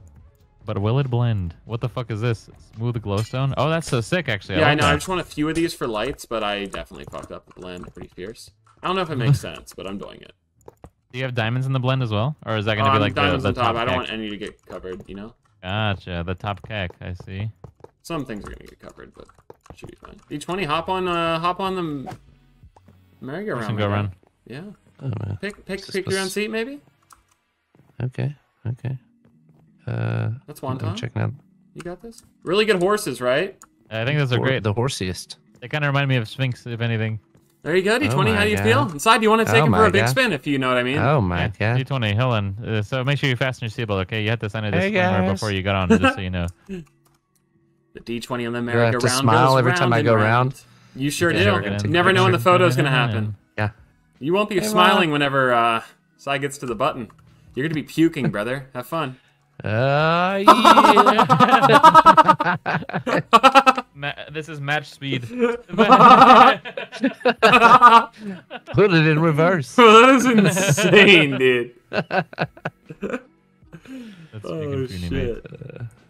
But will it blend? What the fuck is this? Smooth glowstone? Oh, that's so sick, actually. Yeah, I like know. I just want a few of these for lights, but I definitely fucked up the blend pretty fierce. I don't know if it makes sense, but I'm doing it. Do you have diamonds in the blend as well, or is that gonna Um, be like the, diamonds the on top. top? I don't want any to get covered. You know, Gotcha. The top cack. I see. Some things are gonna get covered, but it should be fine. D20, hop on. Uh, hop on the merry-go-round. Person my go guy. around. Yeah. Oh, man. Pick pick This pick your own seat, maybe. Okay. Okay. Uh, That's one time. checking out. You got this. Really good horses, right? I think those are great. The horsiest. They kind of remind me of Sphinx, if anything. There you go, D20. Oh How do you God. feel? Inside, do you want to take Oh him for a big God. spin, if you know what I mean? Oh my Yeah, god. D20, Helen. Uh, so make sure you fasten your seatbelt, okay? You have to sign a Hey, disclaimer guys. before you get on, just so you know. The D20 on the Do I merry-go-round have to smile goes every time I go round. round? You sure Yeah, do. we're gonna You take never know when the photo's gonna happen. Yeah. You won't be Hey, smiling Rob. whenever uh, Sai gets to the button. You're gonna be puking, brother. Have fun. Uh, yeah. Ma- this is match speed. Put it in reverse. that is insane, dude. That's Oh freaking puny, mate.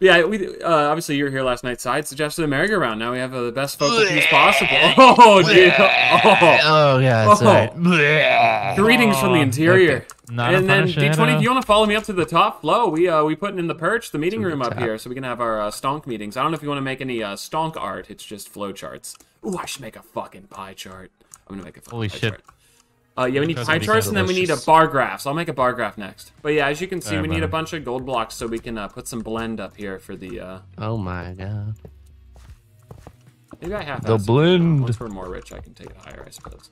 Shit. Yeah, we uh, obviously you were here last night. Side suggested a merry-go-round. Now we have uh, the best focal piece possible. Oh, dude. Oh. Oh yeah, that's Oh. right. Greetings from the Oh, interior. Not and then D20, uh, if you want to follow me up to the top flow, we uh we putting in the perch, the meeting To the room up here, so we can have our uh, stonk meetings. I don't know if you want to make any uh, stonk art. It's just flow charts. Ooh, I should make a fucking pie chart. I'm gonna make a fucking Holy pie shit. chart. Uh, yeah, we need pie charts, and then we need a bar graph. So I'll make a bar graph next. But yeah, as you can see, Alright, we need a bunch of gold blocks so we can uh, put some blend up here for the. Uh, Oh my god. maybe I have The blend. Once we're more rich, I can take it higher, I suppose.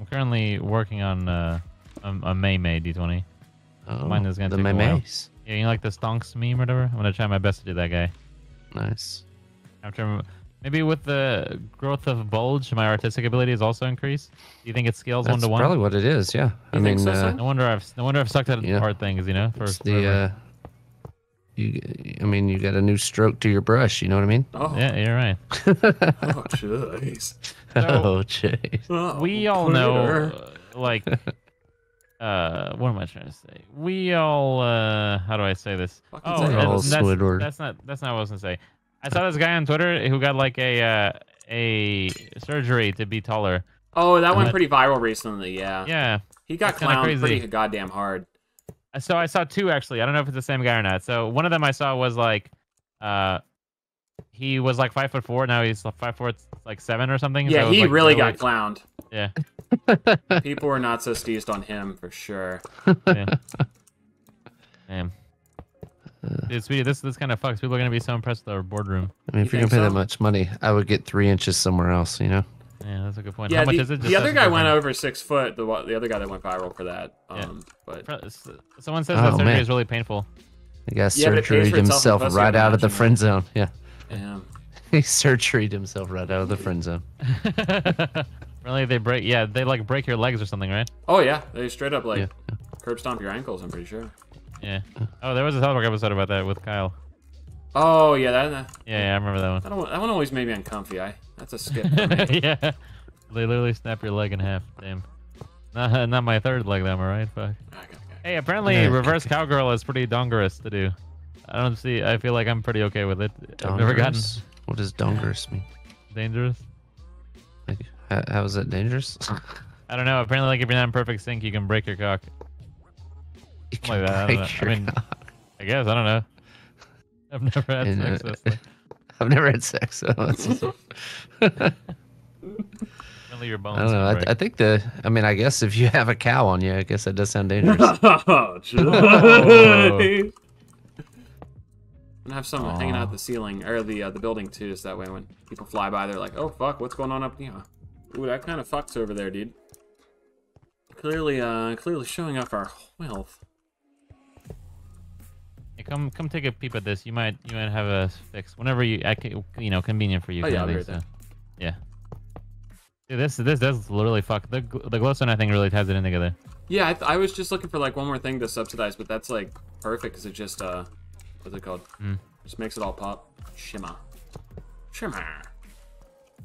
I'm currently working on uh, a, a May May D20. Oh, Mine is gonna the take a while. memes. Yeah, you know, like the stonks meme or whatever? I'm gonna try my best to do that guy. Nice. After maybe with the growth of bulge, my artistic ability has also increased. Do you think it scales one to one? probably what it is. Yeah. I You think mean, so, uh. No wonder I've no wonder I've sucked at Yeah. hard things, you know. For it's the uh, you. I mean, you got a new stroke to your brush. You know what I mean? Oh, yeah, you're right. oh, jeez. oh, jeez. Oh, we all know, uh, like, uh, what am I trying to say? We all, uh, how do I say this? Fucking Oh, that's, that's, Squidward. that's not that's not what I was gonna say. I saw this guy on Twitter who got like a uh, a surgery to be taller. Oh, that went Uh, pretty viral recently. Yeah, Yeah. he got clowned crazy. pretty goddamn hard. Uh, So I saw two actually. I don't know if it's the same guy or not. So one of them I saw was like, uh, he was like five foot four. Now he's like five foot like seven or something. Yeah, so he like, really really- got clowned. Yeah. People were not so steezed on him for sure. yeah. Damn. Dude, sweetie, this this kind of fucks. People are gonna be so impressed with our boardroom. I mean, if You you're gonna pay so? that much money, I would get three inches somewhere else. You know. Yeah, that's a good point. Yeah, How much the, is it? Just the other guy went different. over six foot. The the other guy that went viral for that. Yeah. Um, but Someone says Oh, that surgery man. is really painful. The guy Yeah, but it pays surgeryed for himself right out of the friend zone. Yeah, damn. he surgeryed himself right out of the friend zone. really, they break? Yeah, they like break your legs or something, right? Oh yeah, they straight up like Yeah. curb stomp your ankles. I'm pretty sure. Yeah. Oh, there was a South Park episode about that with Kyle. Oh yeah, that that, Yeah, yeah I remember that that one, that one always made me uncomfy. I that's a skip. For me. one. yeah. They literally snap your leg in half. Damn. Not, not my third leg, am I right? Fuck. Ah, okay, okay. Hey, apparently Yeah. reverse cowgirl is pretty dongerous to do. I don't see. I feel like I'm pretty okay with it. I've never gotten What does dongerous mean? dangerous. Like, how, how is that dangerous? I don't know. Apparently, like if you're not in perfect sync, you can break your cock. You Something like that. I, break I your mean, cock. I guess I don't know. I've never had And, sex. uh, with so I've never had sex, so that's, apparently your bones. I don't know. can I, break. I think the. I mean, I guess if you have a cow on you, I guess that does sound dangerous. oh. I'm gonna have some hanging out the ceiling or the uh, the building too, so that way when people fly by, they're like, "Oh fuck, what's going on up here?" Ooh, that kind of fucks over there, dude. Clearly, uh, clearly showing off our wealth. Hey, come, come take a peep at this. You might, you might have a fix whenever you, I can, you know, convenient for you. Oh, yeah, I'll kinda be thing, right so, Yeah. Dude, this, this does literally fuck the the glowstone. I think really ties it in together. Yeah, I, th- I was just looking for like one more thing to subsidize, but that's like perfect because it just uh, what's it called? Mm. Just makes it all pop. Shimmer, shimmer,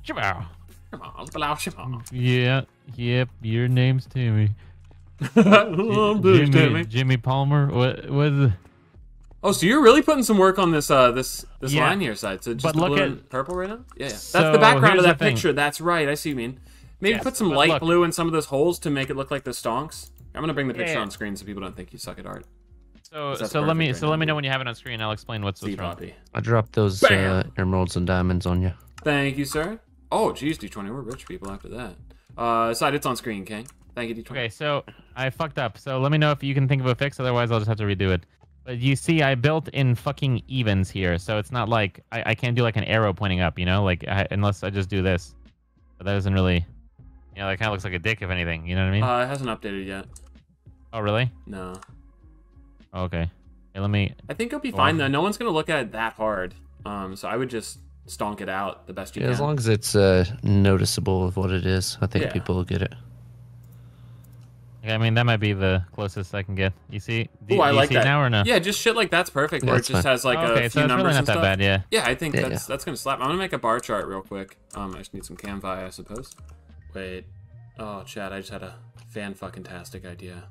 shimmer, allow shimmer. Yeah. Yep. Your name's Timmy. Jimmy, Jimmy. Jimmy Palmer. What? What? Is, Oh, so you're really putting some work on this uh this this Yeah. line here side. So just But the look blue at- and purple right now? Yeah, yeah. That's the background of that picture. That's right. I see you mean. Maybe Yes, put some light look. blue in some of those holes to make it look like the stonks. I'm gonna bring the picture yeah. on screen so people don't think you suck at art. so, so let me, perfect so right let me know when you have it on screen. I'll explain what's, See what's wrong. I dropped those uh, emeralds and diamonds on you. Thank you, sir. Oh, geez, D20, we're rich people after that. Uh, side, it's on screen, King. Thank you, D20. Okay, so I fucked up. So let me know if you can think of a fix. Otherwise, I'll just have to redo it. But you see, I built in fucking evens here, so it's not like I, I can't do like an arrow pointing up, you know, like I, unless I just do this. But that doesn't really, you know, that kind of looks like a dick, if anything. You know what I mean? Uh, it hasn't updated yet. oh, really? No. Oh, okay. Hey, let me. I think it'll be Well- fine though. No one's gonna look at it that hard. Um, so I would just stonk it out the best you Yeah, can. as long as it's uh, noticeable of what it is, I think Yeah. people will get it. I mean, that might be the closest I can get. You see? Do, Ooh, I do you like see that. now or no? Yeah, just shit like that's perfect. Yeah, where it just fine. has like Oh, a okay, few so it's numbers really not and that stuff. bad. Yeah. Yeah, I think Yeah, that's that's gonna slap. I'm gonna make a bar chart real quick. Um, I just need some Canvi, I suppose. Wait. Oh, Chad, I just had a fan fucking tastic idea.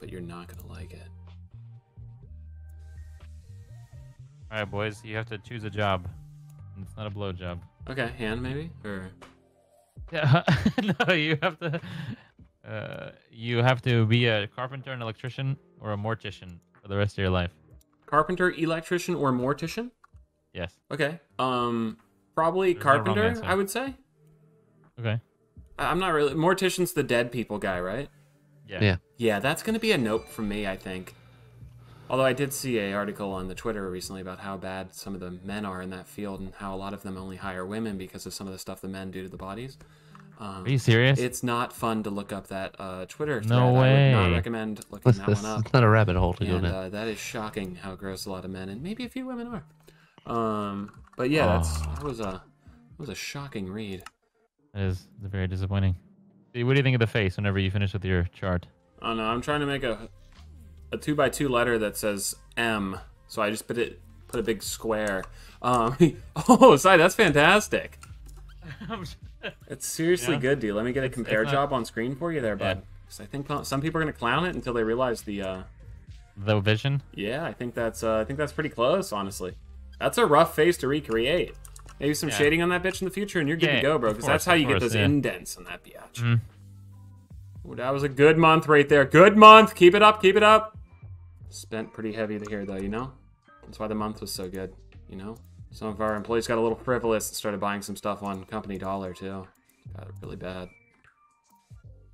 But you're not gonna like it. All right, boys, you have to choose a job. It's not a blow job. Okay, hand maybe or Yeah, no, you have to. Uh, you have to be a carpenter, an electrician, or a mortician for the rest of your life. carpenter, electrician, or mortician. Yes. Okay. Um, probably There's carpenter. answer. I would say. Okay. I- I'm not really. Mortician's the dead people guy, right? Yeah. Yeah. Yeah, that's gonna be a nope from me, I think. Although I did see a article on the Twitter recently about how bad some of the men are in that field and how a lot of them only hire women because of some of the stuff the men do to the bodies. Um, Are you serious? it's not fun to look up that uh, Twitter thread. No I would not recommend looking that It's one up. It's not a rabbit hole to go And down. uh, that is shocking how gross a lot of men and maybe a few women are. Um, but yeah, that's Oh. that was a that was a shocking read. That is very disappointing. What do you think of the face whenever you finish with your chart? I don't know. I'm trying to make a a two by two letter that says M. So I just put it put a big square. Um, oh, sorry, that's fantastic. It's seriously Yeah. good, dude. Let me get a compare not- job on screen for you there, Yeah. bud. 'Cause I think some people are gonna clown it until they realize the. uh the vision? Yeah, I think that's uh, I think that's pretty close, honestly. That's a rough face to recreate. Maybe some Yeah. shading on that bitch in the future, and you're good Yeah, to go, bro. Because that's how you get those yeah. indents on that biatch. Mhm. Ooh, that was a good month right there. Good month. Keep it up. Keep it up. Spent pretty heavy here, though. You know, that's why the month was so good. You know, some of our employees got a little frivolous and started buying some stuff on company dollar too. Got it really bad.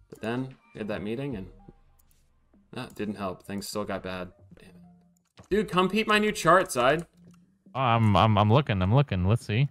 But then we had that meeting and that didn't help. Things still got bad. Damn it. Dude, come peep my new chart, side. Oh, I'm I'm I'm looking. I'm looking. Let's see.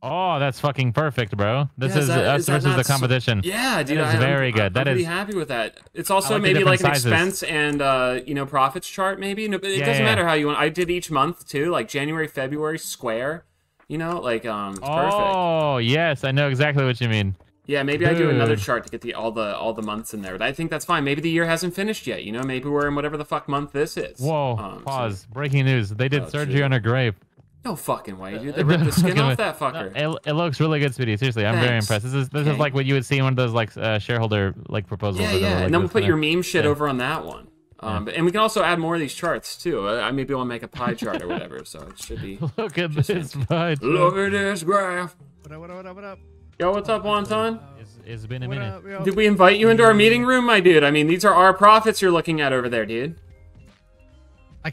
Oh, that's fucking perfect, bro. This Yeah, is, that- us is versus the so- competition. Yeah, dude. That is I, very I'm, good. I'm That pretty is- happy with that. It's also like maybe like an sizes. expense and uh, you know profits chart. Maybe no, but it Yeah, doesn't yeah. matter how you want. I did each month too, like January, February, square. You know, like um, it's perfect. Oh, yes, I know exactly what you mean. Yeah, maybe I do another chart to get the all the all the months in there. But I think that's fine. Maybe the year hasn't finished yet. You know, maybe we're in whatever the fuck month this is. Whoa, Um, so- pause. Breaking news. They did Oh, surgery shit. on her grape. No fucking way, dude. They ripped the skin off that fucker. It, it looks really good, Speedy. Seriously, I'm very impressed. This is this Okay. is like what you would see in one of those like uh, shareholder like proposals. Yeah, yeah. like And then we'll put kinda- your meme shit yeah. over on that one. Um, but- and we can also add more of these charts too. Uh, I maybe want to make a pie chart or whatever. So it should be. Look at this, bud. Look at this graph. What up? What up? What up? What up? Yo, what's up, Wonton? It's, it's been a What minute. up. Did we invite you into our meeting room, my dude? I mean, these are our profits you're looking at over there, dude.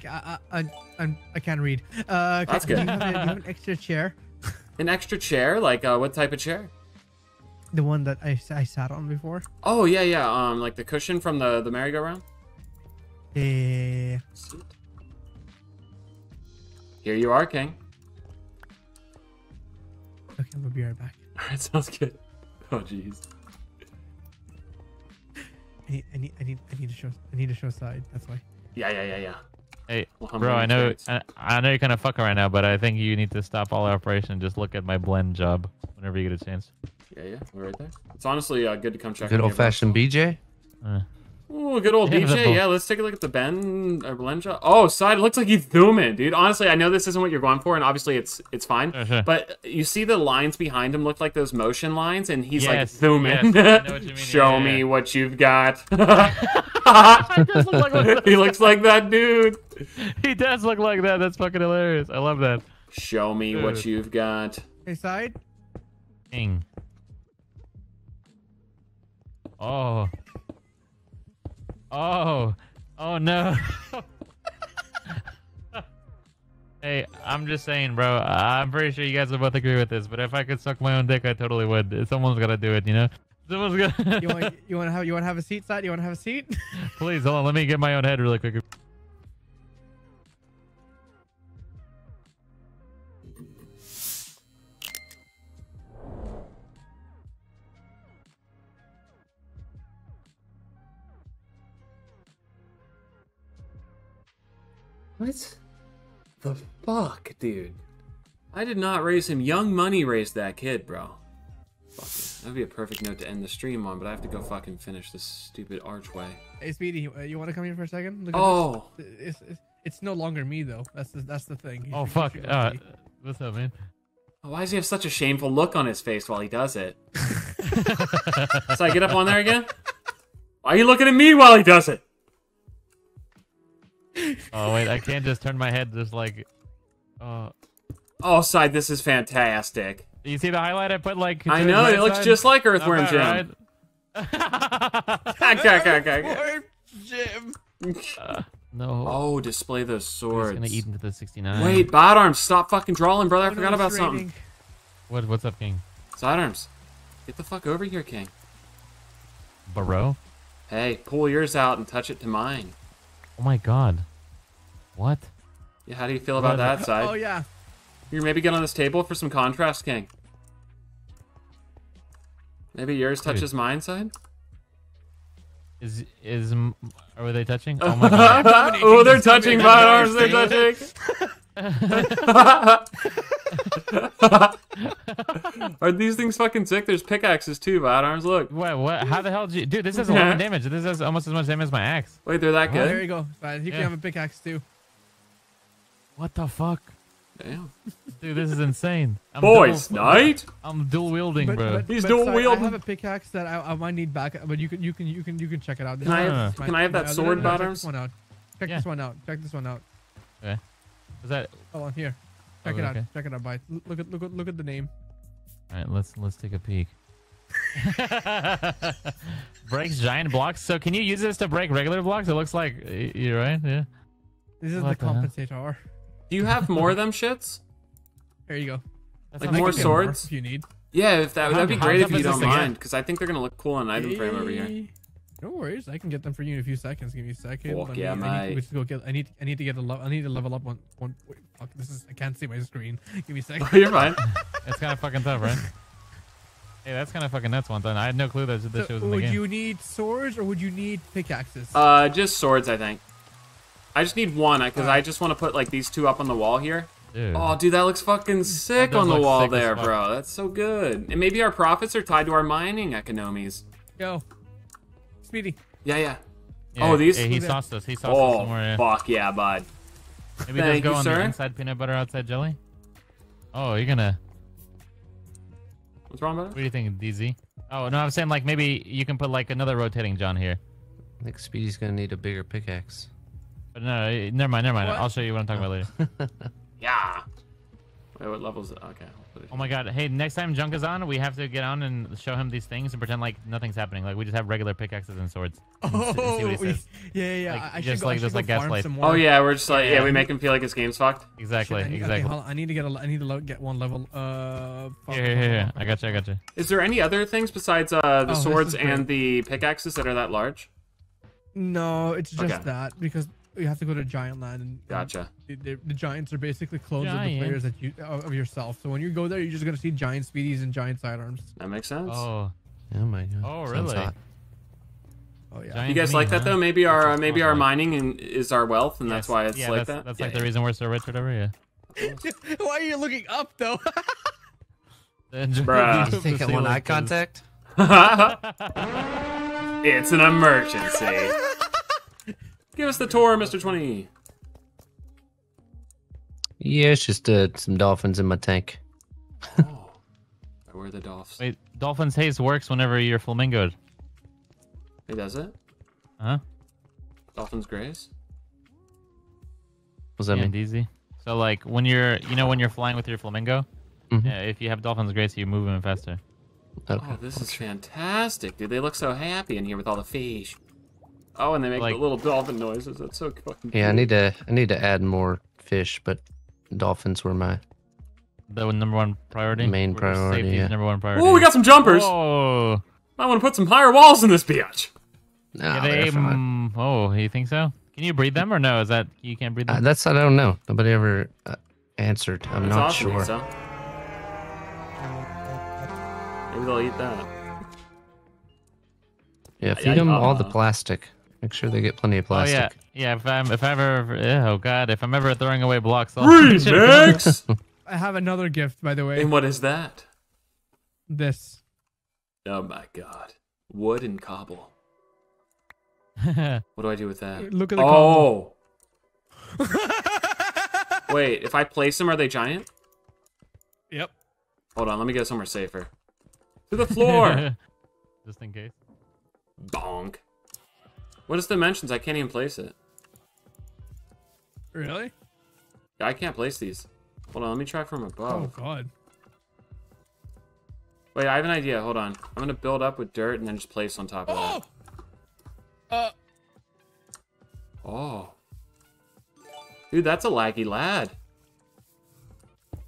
I, I, I, I, I'm- can't read. Uh, That's do you good. have a- do you have an extra chair? An extra chair? Like, uh, what type of chair? The one that I, I sat on before? Oh, yeah, yeah. Um, like the cushion from the, the merry-go-round? Eh, Here you are, King. okay, I'm gonna be right back. Alright, sounds good. Oh, jeez. I need, I need, I need, I need to show, I need to show side. That's why. Yeah, yeah, yeah, yeah. Hey, bro, I know? I, I know you're kind of fucking right now, but I think you need to stop all operation. and Just look at my blend job whenever you get a chance. Yeah, yeah. We're right there. It's honestly uh, good to come check Good on you, old fashioned BJ. Uh, Ooh, good old Yeah, the Yeah, let's take a look at the Ben uh, Belenja. Oh, side. It looks like he's zooming, dude. Honestly, I know this isn't what you're going for, and obviously it's it's fine. Sure, sure. But you see the lines behind him look like those motion lines, and he's like Yes, zooming. yes, I know what you mean. Show Yeah, me yeah. what you've got. look like he looks like that dude. he does look like that. That's fucking hilarious. I love that. Show me what you've got. Hey, side. King. Oh. Oh. Oh no. hey, I'm just saying, bro. I'm pretty sure you guys would both agree with this, but if I could suck my own dick, I totally would. Someone's gotta do it, you know? Someone's gonna. You want, you want to have, you want to have a seat, side? You want to have a seat? Please, hold on. Let me get my own head really quick. What the fuck, dude? I did not raise him. Young Money raised that kid, bro. Fuck it. That'd be a perfect note to end the stream on, but I have to go fucking finish this stupid archway. hey, Speedy, you, uh, you want to come here for a second? Look at Oh. It's, it's, it's no longer me though. That's the, that's the thing. Oh fuck. should Uh, see. what's up, man? why does he have such a shameful look on his face while he does it? so I get up on there again? Why are you looking at me while he does it? Oh wait, I can't just turn my head just like. Oh. Oh, side, this is fantastic. You see the highlight I put like? I know, it looks side? just like Not Earthworm bad, Jim. right? Okay, okay, okay, okay. Jim. Uh, no. Oh, display those He's swords. gonna eat into the 69. Wait, Sidearms, stop fucking drawing, brother. I forgot it's about something. What? What's up, King? Sidearms, get the fuck over here, King. Baro? Hey, pull yours out and touch it to mine. Oh my God. What? Yeah, how do you feel about that side? Oh yeah. You maybe get on this table for some contrast, King. Maybe yours Dude. touches mine side. Is is are they touching? Oh my God. oh, they're touching My arms, They're touching. Are these things fucking sick? There's pickaxes too, sidearms. Look. What? What? How the hell did you, dude? This has 11 damage. This has almost as much damage as my axe. Wait, they're that oh, There good? you go. Uh, Fine. You Yeah. can have a pickaxe too. What the fuck, Damn. dude? This is insane. I'm Boys, dual- night. I'm dual wielding, But, bro. but, He's but dual sorry, I have a pickaxe that I, I might need back, but you can you can you can you can check it out. Can I have- This is can I have that my- sword, check this one out. Check Yeah. this one out. Check this one out. Okay. Is that? Hold on here. Oh, Check Oh, it out. okay. Check it out, bye. Look at look at look at the name. All right, let's let's take a peek. Breaks giant blocks. So can you use this to break regular blocks? It looks like you're right. Yeah. This is What the the hell? compensator. Do you have more of them shits? There you go. That Like more I can get swords? if you need. Yeah, if that that'd be great if you is this don't mind, because I think they're gonna look cool on item frame over here. Hey, No worries, I can get them for you in a few seconds. Give me a second. Fuck Let me- yeah, I need, mate. we just go get. I need. I need to get a level. I need to level up one. One. Wait, fuck. This is. I can't see my screen. Give me a second. Oh, You're fine. It's kind of fucking tough, right? Hey, that's kind of fucking nuts. One time, I had no clue that this So, shit was in the would game. you need swords or would you need pickaxes? Uh, just swords, I think. I just need one, because I just want to put like these two up on the wall here. Dude. Oh, dude, that looks fucking sick on the wall there, bro. That's so good. And maybe our profits are tied to our mining economies. Go. Speedy. Yeah, yeah. Yeah, oh, these? Hey, he Yeah. sauced us. He sauced us Oh, somewhere. Yeah. fuck yeah, bud. Maybe Thank just go you, on sir. the inside peanut butter, outside jelly. Oh, you're gonna. What's wrong with about What it? do you think, DZ? Oh no, I'm saying like maybe you can put like another rotating John here. I think Speedy's gonna need a bigger pickaxe. But no, never mind, never mind. What? I'll show you what I'm talking about later. Yeah. Wait, what levels? it? Okay. I'll put it Oh my god. Hey, next time Junk is on, we have to get on and show him these things and pretend like nothing's happening. Like we just have regular pickaxes and swords. and s- and see we- yeah, yeah, yeah. Like, I- I just go, like- I just like farm Gaslight. Oh yeah, we're just like yeah, Yeah. we make him feel like his game's fucked. Exactly, Shit, I need, exactly. Okay, hold on. I need to get a. I need to lo- get one level. Uh. fuck, Here, here, here, here. I got you, I got you. Is there any other things besides uh, the Oh, swords and the pickaxes that are that large? No, it's just Okay. that because you have to go to Giant Land and and Gotcha. The, the, the giants are basically clones of the players that you of of yourself. So when you go there, you're just gonna see giant speedies and giant sidearms. That makes sense. Oh, Oh my god. oh, really? hot. Oh yeah. Giant you guys to me, like that huh? though? Maybe our uh, maybe our mining and is our wealth, and that's why it's yeah, like that's, that. That's Yeah, like the reason we're so rich, whatever. Yeah. Why are you looking up though? Enjoy Bruh. the You think I sea want eye contact? it's an emergency. Give us the tour, Mr. Twenty. Yeah, it's just uh, some dolphins in my tank. Oh, where are the dolphins? Wait, Dolphin's haze works whenever you're flamingoed. Hey, does it? Huh? Dolphins graze? What does that yeah, mean? DZ. So like when you're, you know, when you're flying with your flamingo, Mhm. yeah, if you have Dolphin's grace, you move them faster. Okay. Oh, this is fantastic, dude. They look so happy in here with all the fish. Oh, and they make Like- the little dolphin noises. That's so fucking. Yeah, I need to I need to add more fish, but dolphins were my The number one priority. Main We're- priority, yeah. number one priority. Oh, we got some jumpers. Oh, I want to put some higher walls in this bitch. no. yeah, they. mm, oh, you think so? Can you breed them or no? Is that you can't breed uh, them? that's I don't know. Nobody ever uh, answered. I'm That's not awesome, sure. So. Maybe they'll eat that. Yeah, I- feed them all the uh, plastic. Make sure they get plenty of plastic. oh yeah, yeah. If I'm, if I ever, oh god, if I'm ever throwing away blocks, I'll Remix. I have another gift by the way. and what is that? This. Oh my god, wood and cobble. What do I do with that? Look at the Oh. Wait, if I place them, are they giant? Yep. Hold on, let me go somewhere safer. To the floor. Just in case. Bonk. What is dimensions? I can't even place it. Really? I can't place these. Hold on, let me try from above. Oh god. Wait, I have an idea. Hold on. I'm gonna build up with dirt and then just place on top of Oh. that. Uh. Oh. Dude, that's a laggy lad.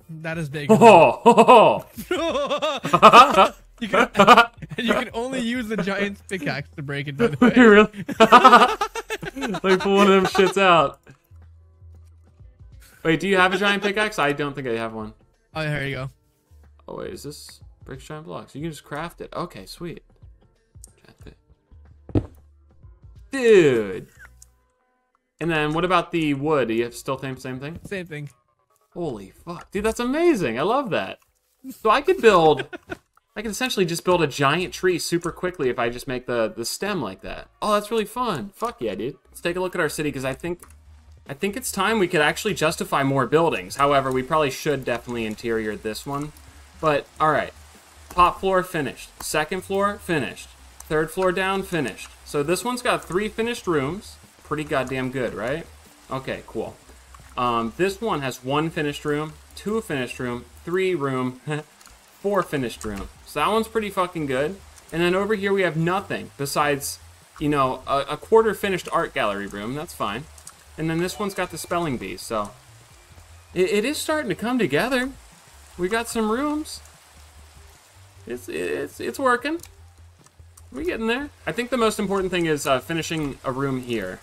That is big. Oh, you can you can only use the giant's pickaxe to break it. By the way. You really? like pull one of them shits out. Wait, do you have a giant pickaxe? I don't think I have one. Oh, there you go. Oh wait, is this breaks giant blocks? You can just craft it. Okay, sweet. Dude. And then what about the wood? Do you have still think same thing? Same thing. Holy fuck, dude, that's amazing. I love that. So I could build, I can essentially just build a giant tree super quickly if I just make the the stem like that. Oh, that's really fun. Fuck yeah, dude. Let's take a look at our city because I think, I think it's time we could actually justify more buildings. However, we probably should definitely interior this one. But all right, top floor finished, second floor finished, third floor down finished. So this one's got three finished rooms. Pretty goddamn good, right? Okay, cool. Um, this one has one finished room, two finished room, three room, four finished room. So that one's pretty fucking good. And then over here we have nothing besides, you know, a, a quarter finished art gallery room. That's fine. And then this one's got the spelling bee. So it, it is starting to come together. We got some rooms. It's it's it's working. We're getting there. I think the most important thing is uh, finishing a room here.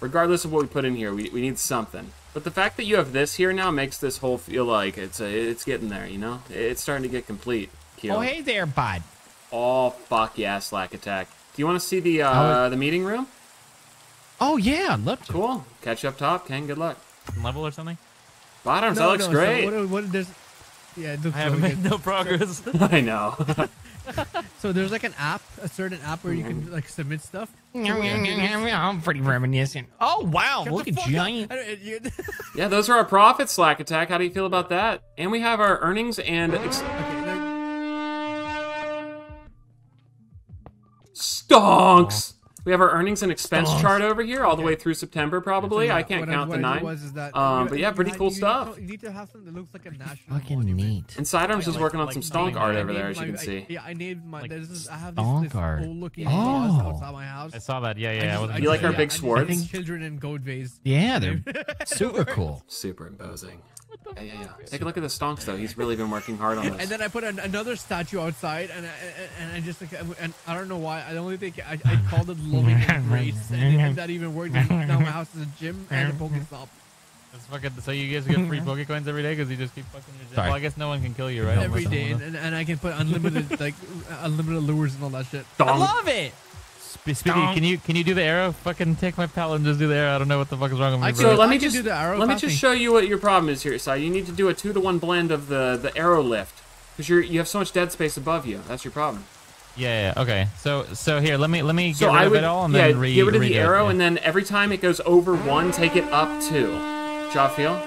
Regardless of what we put in here, we, we need something. But the fact that you have this here now makes this whole feel like it's a, it's getting there, you know? It's starting to get complete. Q. Oh, hey there, bud. Oh, fuck yeah, Slack Attack. Do you want to see the uh, the meeting room? Oh, yeah, I'd love to. Cool. Catch you up top, Ken. Good luck. Level or something? Bottoms, that looks so great. what, what, there's, yeah, it looks I haven't really made good. no progress. I know. So there's like an app, a certain app where you can mm-hmm. like submit stuff. I'm pretty reminiscent. Oh, wow. Shut look at giant. You- yeah, those are our profits, Slack Attack. How do you feel about that? And we have our earnings and ex- okay, there- stonks. We have our earnings and expense chart over here, all the way through September, probably. I can't what count what the I nine. Was, is that Um, you- but yeah, pretty had- cool you stuff. You need to have something that looks like a national Fucking monument. neat. And Sidearms is like- working on some named- stonk art over there, named as you my- can see. I, yeah, I named my. Like this is, I have this, this art. old looking Oh. outside my house. I saw that. Yeah, yeah. Just- You like our big I swords? children in gold vase. Yeah, they're super cool. Super imposing. Yeah, yeah, yeah. Take a look at the stonks, though. He's really been working hard on this. And then I put an, another statue outside, and I, and I just like, and I don't know why. I don't think I, I called it loving embrace, and if that even worked. Now my house is a gym and a Pokestop. That's fucking. So you guys get free Pokecoins every day because you just keep fucking your. Sorry. Well, I guess no one can kill you, right? every Unless day, someone- and, and, and I can put unlimited like unlimited lures and all that shit. I love it. Sp- Speedy, can you can you do the arrow? Fucking take my pallet and just do the arrow. I don't know what the fuck is wrong with me. I bro. So let me I just do the arrow let me just show you what your problem is here, Si. You need to do a two to one blend of the the arrow lift because you're you have so much dead space above you. That's your problem. Yeah, yeah. Okay. So so here, let me let me get So rid I of it all and yeah then re- get rid of redo the it, arrow yeah. and then every time it goes over one, take it up two. Job feel?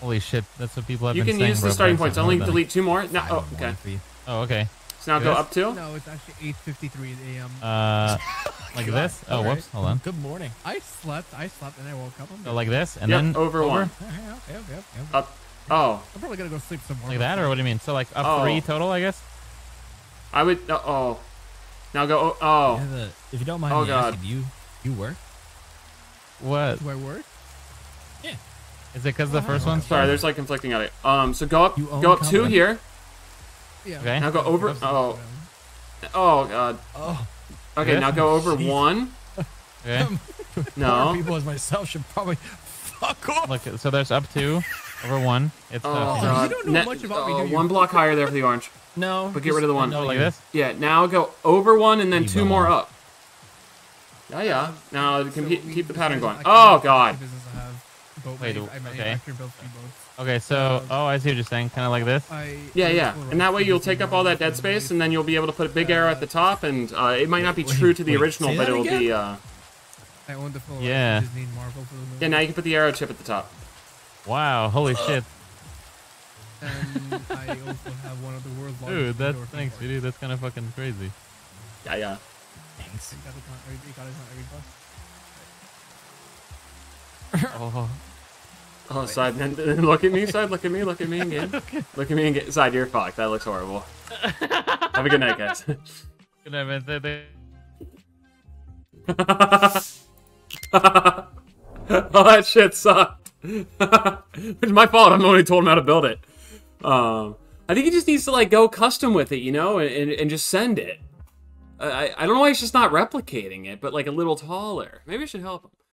Holy shit, that's what people have You been saying. You can saying. use bro, the starting but I points. Only delete two more. No, oh, oh, okay. Oh, okay. So now go up two. No, it's actually 8:53 a.m. Uh, like this. Oh, Alright. whoops. Hold on. Good morning. I slept. I slept, and I woke up. So like this, and Yep, then over one. Yep, yep, yep, yep. Up. Oh, I'm probably gonna go sleep some more. like that, or what do you mean? So like up Oh. three total, I guess. I would. Uh, oh. Now go. Oh. oh. Yeah, the, if you don't mind Oh, me God. asking, you you work? What Do I work? Yeah. Is it? Because the first one's Sorry, there's like conflicting audio. Um. So go up. Go up two here. Yeah. Okay. Now go over. Oh. Oh God. Oh, Okay. Yeah. Now go over Jeez. one. Okay. No. people as myself should probably fuck off. Look, so there's up two, over one. It's Oh, uh, you don't know Ne- much about me, oh, do you? One block higher there for the orange. No, But get rid of the one. no, like this. Yeah. Now go over one and then You two will. more up. Yeah. Yeah. Now So can keep, keep the pattern going. Oh God. business, I have boat Wait, manuf- I okay. Manufacture and build speedboats. Okay, so oh, I see what you're saying. Kind of like this. I Yeah, yeah. And that way you'll take up all that dead space, and then you'll be able to put a big arrow at the top, and uh, it might not be true to the original, but it'll be. Uh, I own the full Yeah. Disney Marvel for movie. yeah, now you can put the arrow chip at the top. Wow, holy shit, And I also have one of the world's largest. dude. That's thanks, theme dude. That's kind of fucking crazy. Yeah, yeah. Thanks. parks. Oh, Oh, side, then, then look at me, side, look at me, look at me again. Look at me again. Side, you're fucked. That looks horrible. Have a good night, guys. Good night, man. They- they- oh, that shit sucked. it's my fault. I'm the one who told him how to build it. Um, I think he just needs to like go custom with it, you know, and, and, and just send it. I, I don't know why he's just not replicating it, but like a little taller. Maybe I should help him.